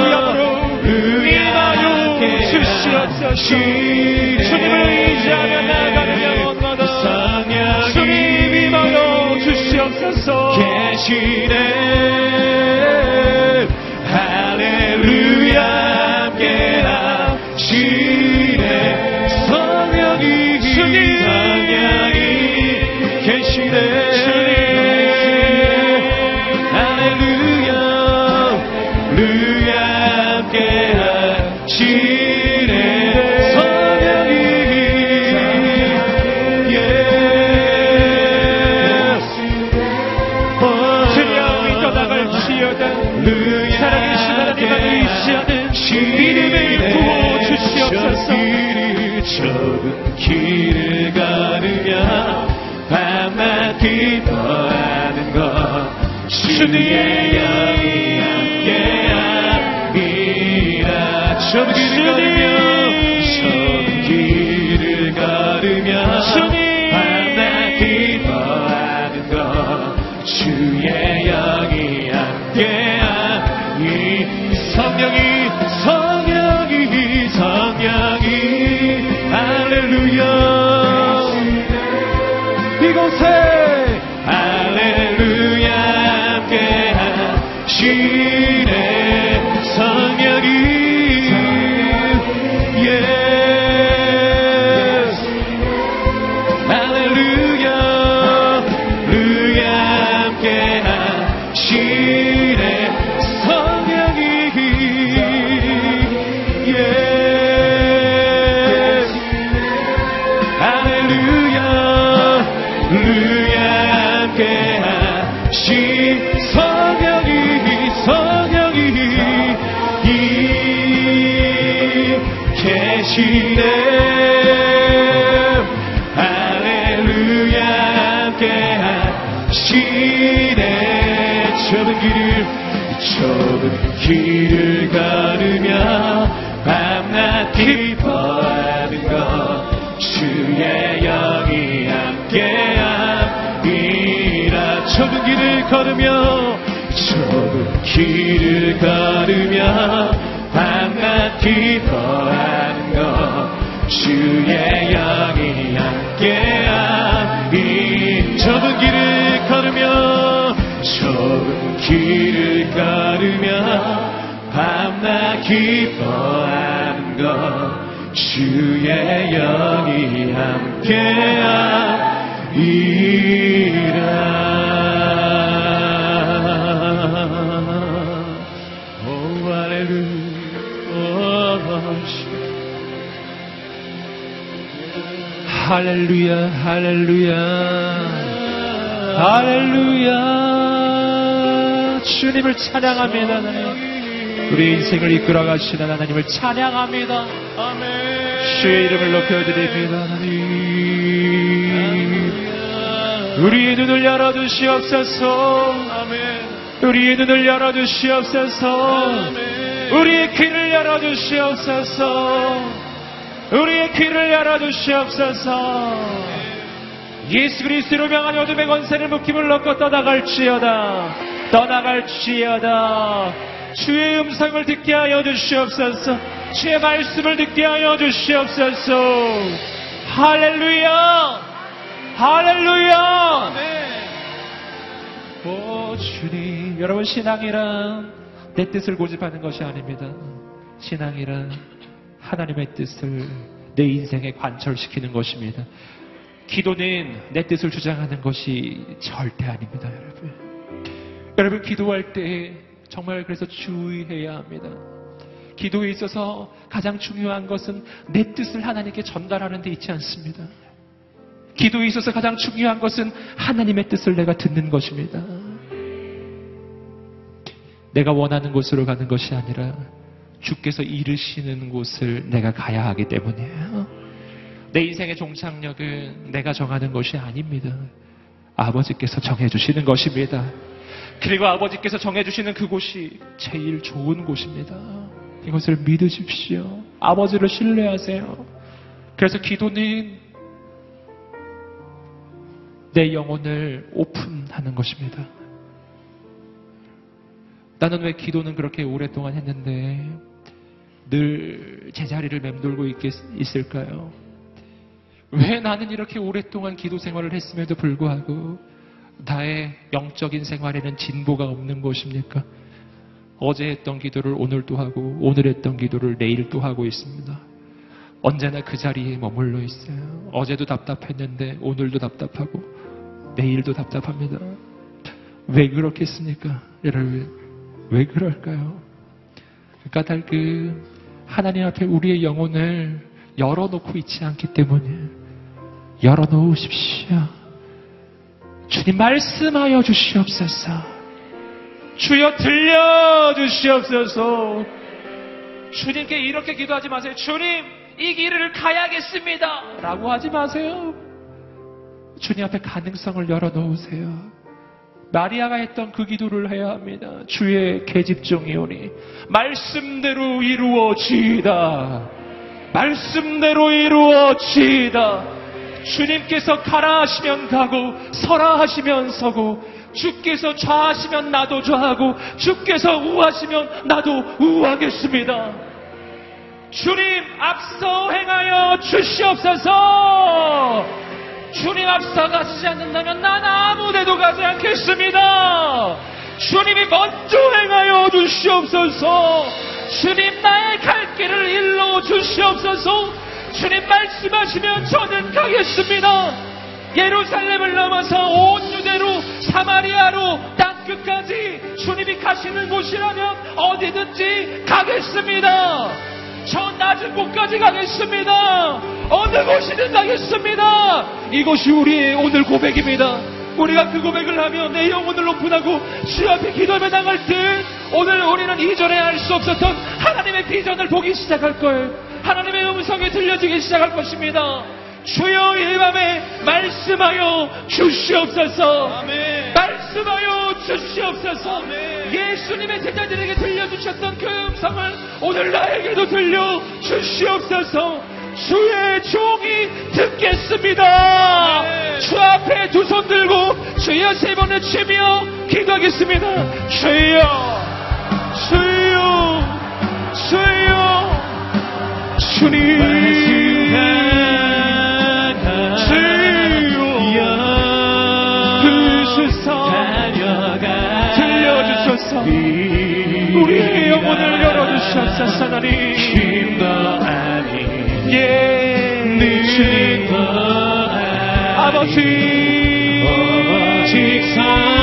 이름으로 임하여. 주시옵소서. 주님을 길을 걸으며 밤낮 기뻐하는 것. 주의 걸으며 밤낮 기뻐하는 것 주의 영이 함께함이 좁은 길을 걸으며 좁은 길을 걸으며 밤낮 기뻐하는 것 주의 영이 함께하리라 할렐루야 할렐루야, 할렐루야. 주님을 찬양합니다, 하나님. 우리 인생을 이끌어 가시는 하나님을 찬양합니다. 주의 이름을 높여드립니다, 하나님. 우리의 눈을 열어주시옵소서. 우리의 눈을 열어주시옵소서. 우리의 귀를 열어주시옵소서. 우리의 귀를 열어주시옵소서. 예수 그리스도로 명한 어둠의 권세를 묶임을 넣고 떠나갈지어다. 떠나갈지어다. 주의 음성을 듣게 하여 주시옵소서. 주의 말씀을 듣게 하여 주시옵소서. 할렐루야! 할렐루야! 오 주님 여러분 신앙이란 내 뜻을 고집하는 것이 아닙니다 신앙이란 하나님의 뜻을 내 인생에 관철시키는 것입니다. 기도는 내 뜻을 주장하는 것이 절대 아닙니다, 여러분. 여러분, 기도할 때 정말 그래서 주의해야 합니다. 기도에 있어서 가장 중요한 것은 내 뜻을 하나님께 전달하는 데 있지 않습니다. 기도에 있어서 가장 중요한 것은 하나님의 뜻을 내가 듣는 것입니다. 내가 원하는 곳으로 가는 것이 아니라 주께서 이르시는 곳을 내가 가야 하기 때문이에요. 내 인생의 종착역은 내가 정하는 것이 아닙니다. 아버지께서 정해주시는 것입니다. 그리고 아버지께서 정해주시는 그곳이 제일 좋은 곳입니다. 이것을 믿으십시오. 아버지를 신뢰하세요. 그래서 기도는 내 영혼을 오픈하는 것입니다. 나는 왜 기도는 그렇게 오랫동안 했는데 늘 제자리를 맴돌고 있겠, 있을까요? 왜 나는 이렇게 오랫동안 기도 생활을 했음에도 불구하고 나의 영적인 생활에는 진보가 없는 것입니까? 어제 했던 기도를 오늘 또 하고 오늘 했던 기도를 내일 또 하고 있습니다. 언제나 그 자리에 머물러 있어요. 어제도 답답했는데 오늘도 답답하고 내일도 답답합니다. 왜 그렇겠습니까? 여러분, 왜 그럴까요? 까닭 그 하나님 앞에 우리의 영혼을 열어놓고 있지 않기 때문에 열어놓으십시오. 주님 말씀하여 주시옵소서. 주여 들려 주시옵소서. 주님께 이렇게 기도하지 마세요. 주님, 이 길을 가야겠습니다. 라고 하지 마세요. 주님 앞에 가능성을 열어놓으세요. 마리아가 했던 그 기도를 해야 합니다. 주의 계집종이오니 말씀대로 이루어지이다. 말씀대로 이루어지이다. 주님께서 가라 하시면 가고 서라 하시면 서고 주께서 좌하시면 나도 좌하고 주께서 우하시면 나도 우하겠습니다. 주님 앞서 행하여 주시옵소서. 주님 앞서 가시지 않는다면 난 아무데도 가지 않겠습니다. 주님이 먼저 행하여 주시옵소서. 주님 나의 갈 길을 일러 주시옵소서. 주님 말씀하시면 저는 가겠습니다. 예루살렘을 넘어서 온 유대로 사마리아로 땅 끝까지 주님이 가시는 곳이라면 어디든지 가겠습니다. 저 낮은 곳까지 가겠습니다. 어느 곳이든 가겠습니다. 이것이 우리의 오늘 고백입니다. 우리가 그 고백을 하며 내 영혼을 오픈하고 주 앞에 기도하며 나갈 때 오늘 우리는 이전에 알 수 없었던 하나님의 비전을 보기 시작할 거예요. 하나님의 음성이 들려지기 시작할 것입니다. 주여 이 밤에 말씀하여 주시옵소서. 아멘. 말씀하여 주시옵소서. 아멘. 예수님의 제자들에게 들려주셨던 그 음성을 오늘 나에게도 들려 주시옵소서. 주의 종이 듣겠습니다. 아멘. 주 앞에 두 손 들고 주여 세 번을 치며 기도하겠습니다. 주여, 주여, 주여, 주님. 주셨소서 하나님 힘도 아닌 예 주님도 아버지 임하여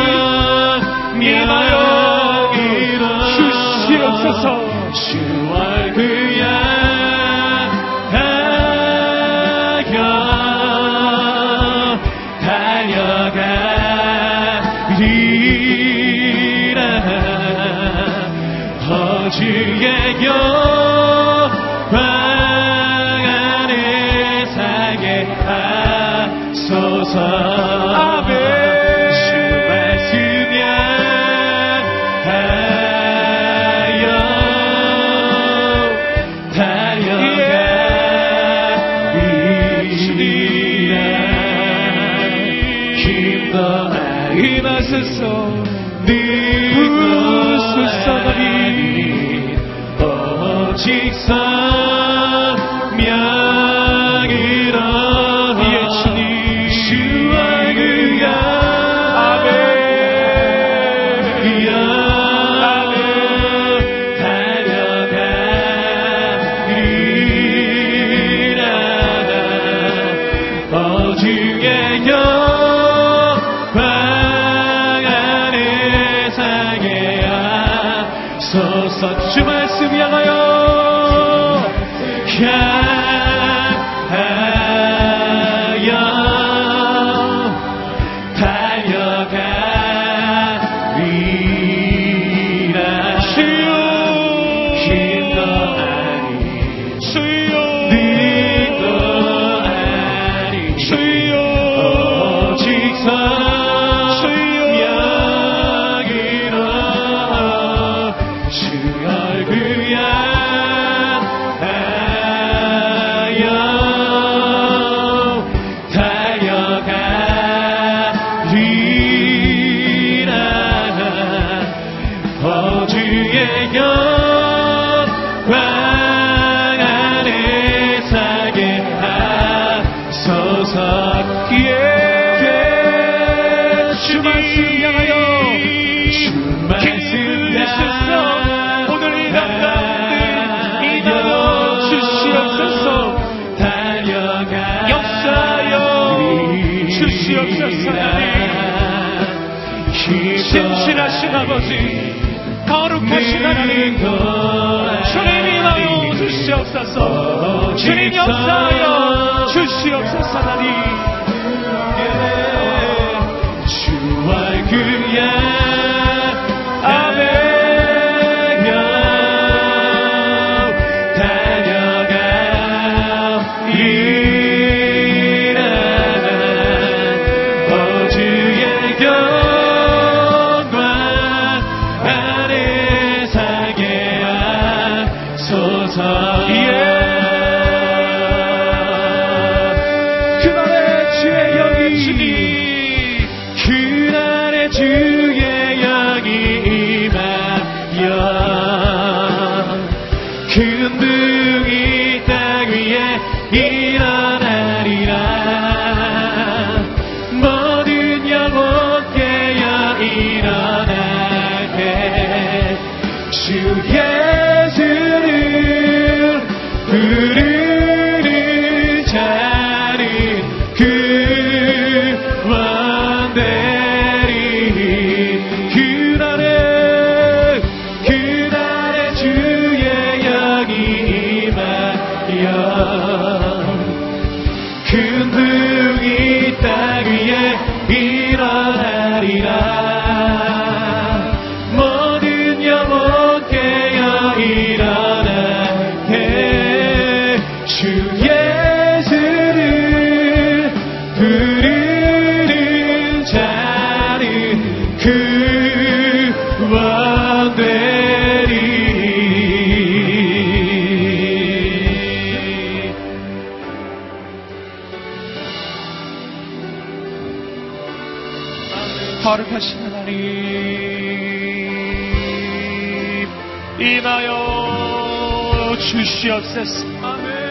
아버지 거룩하신 하나님 주님 임하여 주시옵소서. 주님 역사 거룩하신 하나님 임하여 주시옵소서.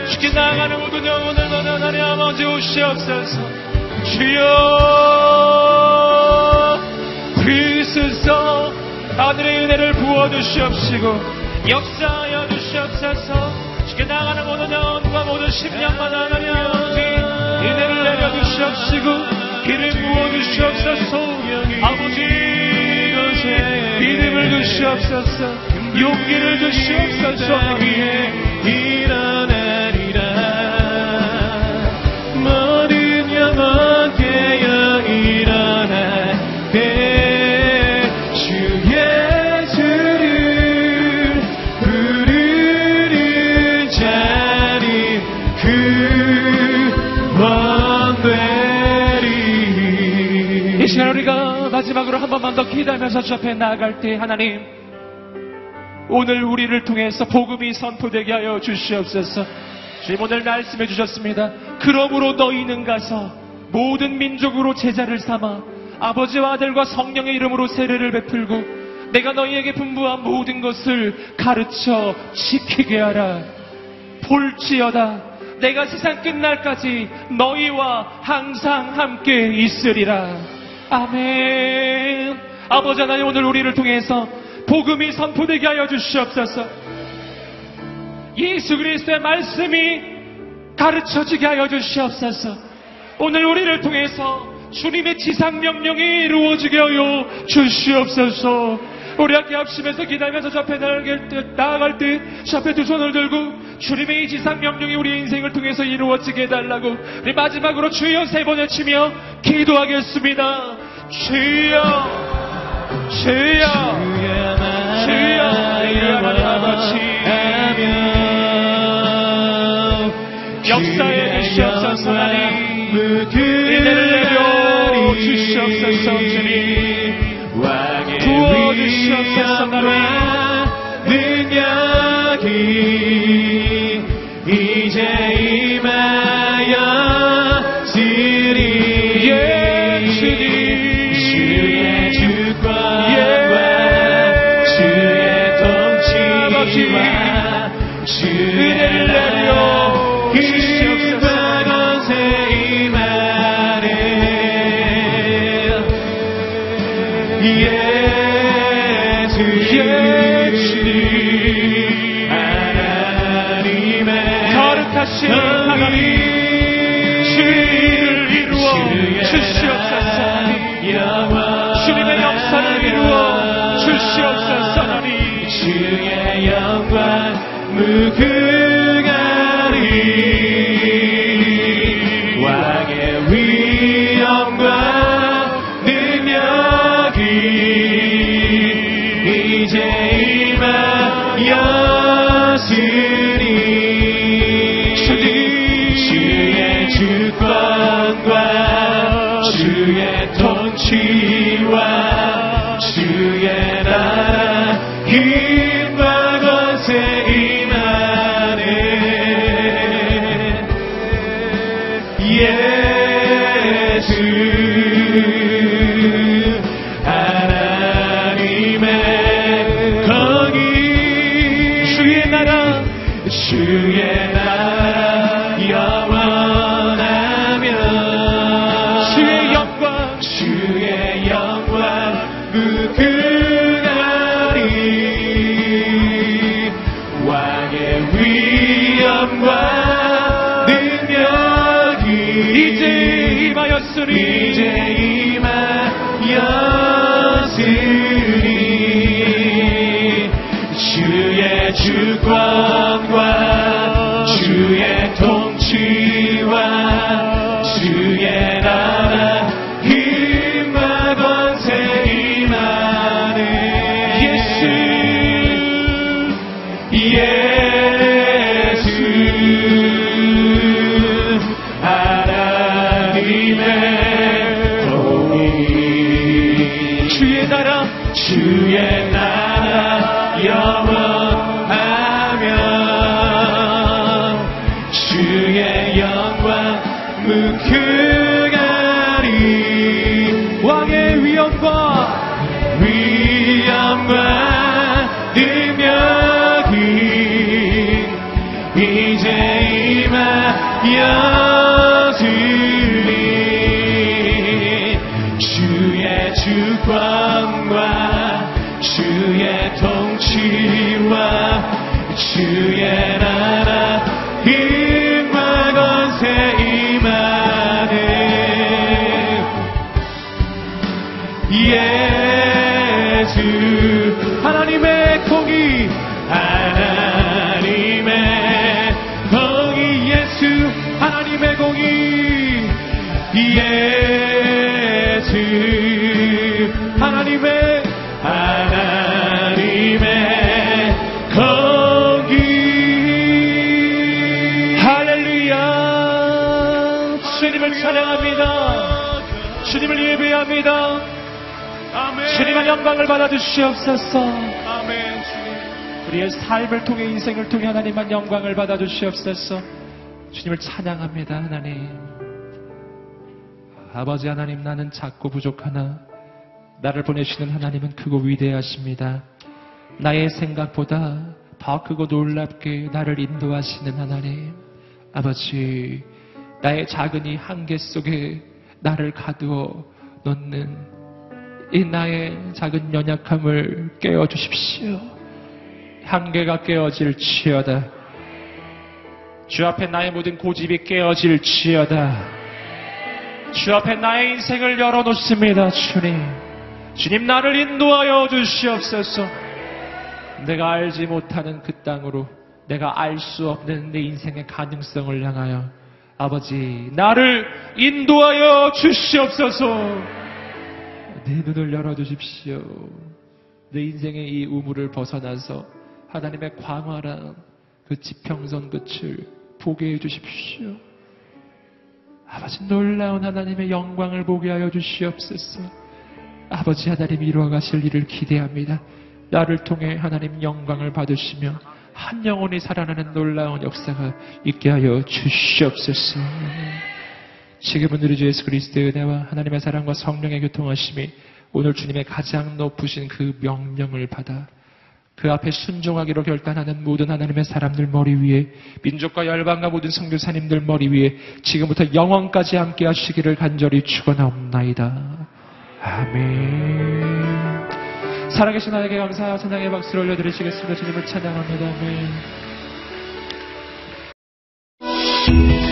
죽게 나가는 모든 영혼을 받아 하나님 아버지 오시옵소서. 주여 그리스도 하늘의 은혜를 부어주시옵시고 역사하여 주시옵소서. 죽게 나가는 모든 영혼과 모든 심령마다 하나님 아버지 은혜를 내려주시옵시고 길을 부어 주시옵소서 아버지 믿음을 주시옵소서 용기를 주시옵소서 위에 일어나 번만 더 기도하면서 주 앞에 나아갈 때 하나님 오늘 우리를 통해서 복음이 선포되게 하여 주시옵소서. 주님 오늘 말씀해 주셨습니다. 그러므로 너희는 가서 모든 민족으로 제자를 삼아 아버지와 아들과 성령의 이름으로 세례를 베풀고 내가 너희에게 분부한 모든 것을 가르쳐 지키게 하라. 볼지어다. 내가 세상 끝날까지 너희와 항상 함께 있으리라 아멘. 아버지 하나님 오늘 우리를 통해서 복음이 선포되게 하여 주시옵소서. 예수 그리스도의 말씀이 가르쳐지게 하여 주시옵소서. 오늘 우리를 통해서 주님의 지상 명령이 이루어지게 하여 주시옵소서. 우리 함께 합심해서 기다리면서 좌표 나아갈 때 좌표 두 손을 들고 주님의 이 지상 명령이 우리 인생을 통해서 이루어지게 해달라고 우리 마지막으로 주여 세 번 외치며 기도하겠습니다. 주여 주여 주여 주여 아버지 역사의 영광을 받아주시옵소서. 아멘. 주님. 우리의 삶을 통해 인생을 통해 하나님만 영광을 받아주시옵소서. 주님을 찬양합니다, 하나님. 아버지 하나님, 나는 작고 부족하나 나를 보내시는 하나님은 크고 위대하십니다. 나의 생각보다 더 크고 놀랍게 나를 인도하시는 하나님. 아버지, 나의 작은 이 한계 속에 나를 가두어 놓는 이 나의 작은 연약함을 깨워 주십시오. 한계가 깨어질 지어다. 주 앞에 나의 모든 고집이 깨어질 지어다. 주 앞에 나의 인생을 열어놓습니다, 주님. 주님 나를 인도하여 주시옵소서. 내가 알지 못하는 그 땅으로 내가 알 수 없는 내 인생의 가능성을 향하여 아버지 나를 인도하여 주시옵소서. 내 눈을 열어 주십시오. 내 인생의 이 우물을 벗어나서 하나님의 광활한 그 지평선 끝을 보게 해 주십시오. 아버지 놀라운 하나님의 영광을 보게 하여 주시옵소서. 아버지 하나님 이루어 가실 일을 기대합니다. 나를 통해 하나님 영광을 받으시며 한 영혼이 살아나는 놀라운 역사가 있게 하여 주시옵소서. 지금은 우리 주 예수 그리스도의 은혜와 하나님의 사랑과 성령의 교통하심이 오늘 주님의 가장 높으신 그 명령을 받아 그 앞에 순종하기로 결단하는 모든 하나님의 사람들 머리 위에 민족과 열방과 모든 성교사님들 머리 위에 지금부터 영원까지 함께 하시기를 간절히 축원하옵나이다. 아멘. 살아계신 하나님께 감사하여 찬양의 박수를 올려드리시겠습니다. 주님을 찬양합니다. 아멘.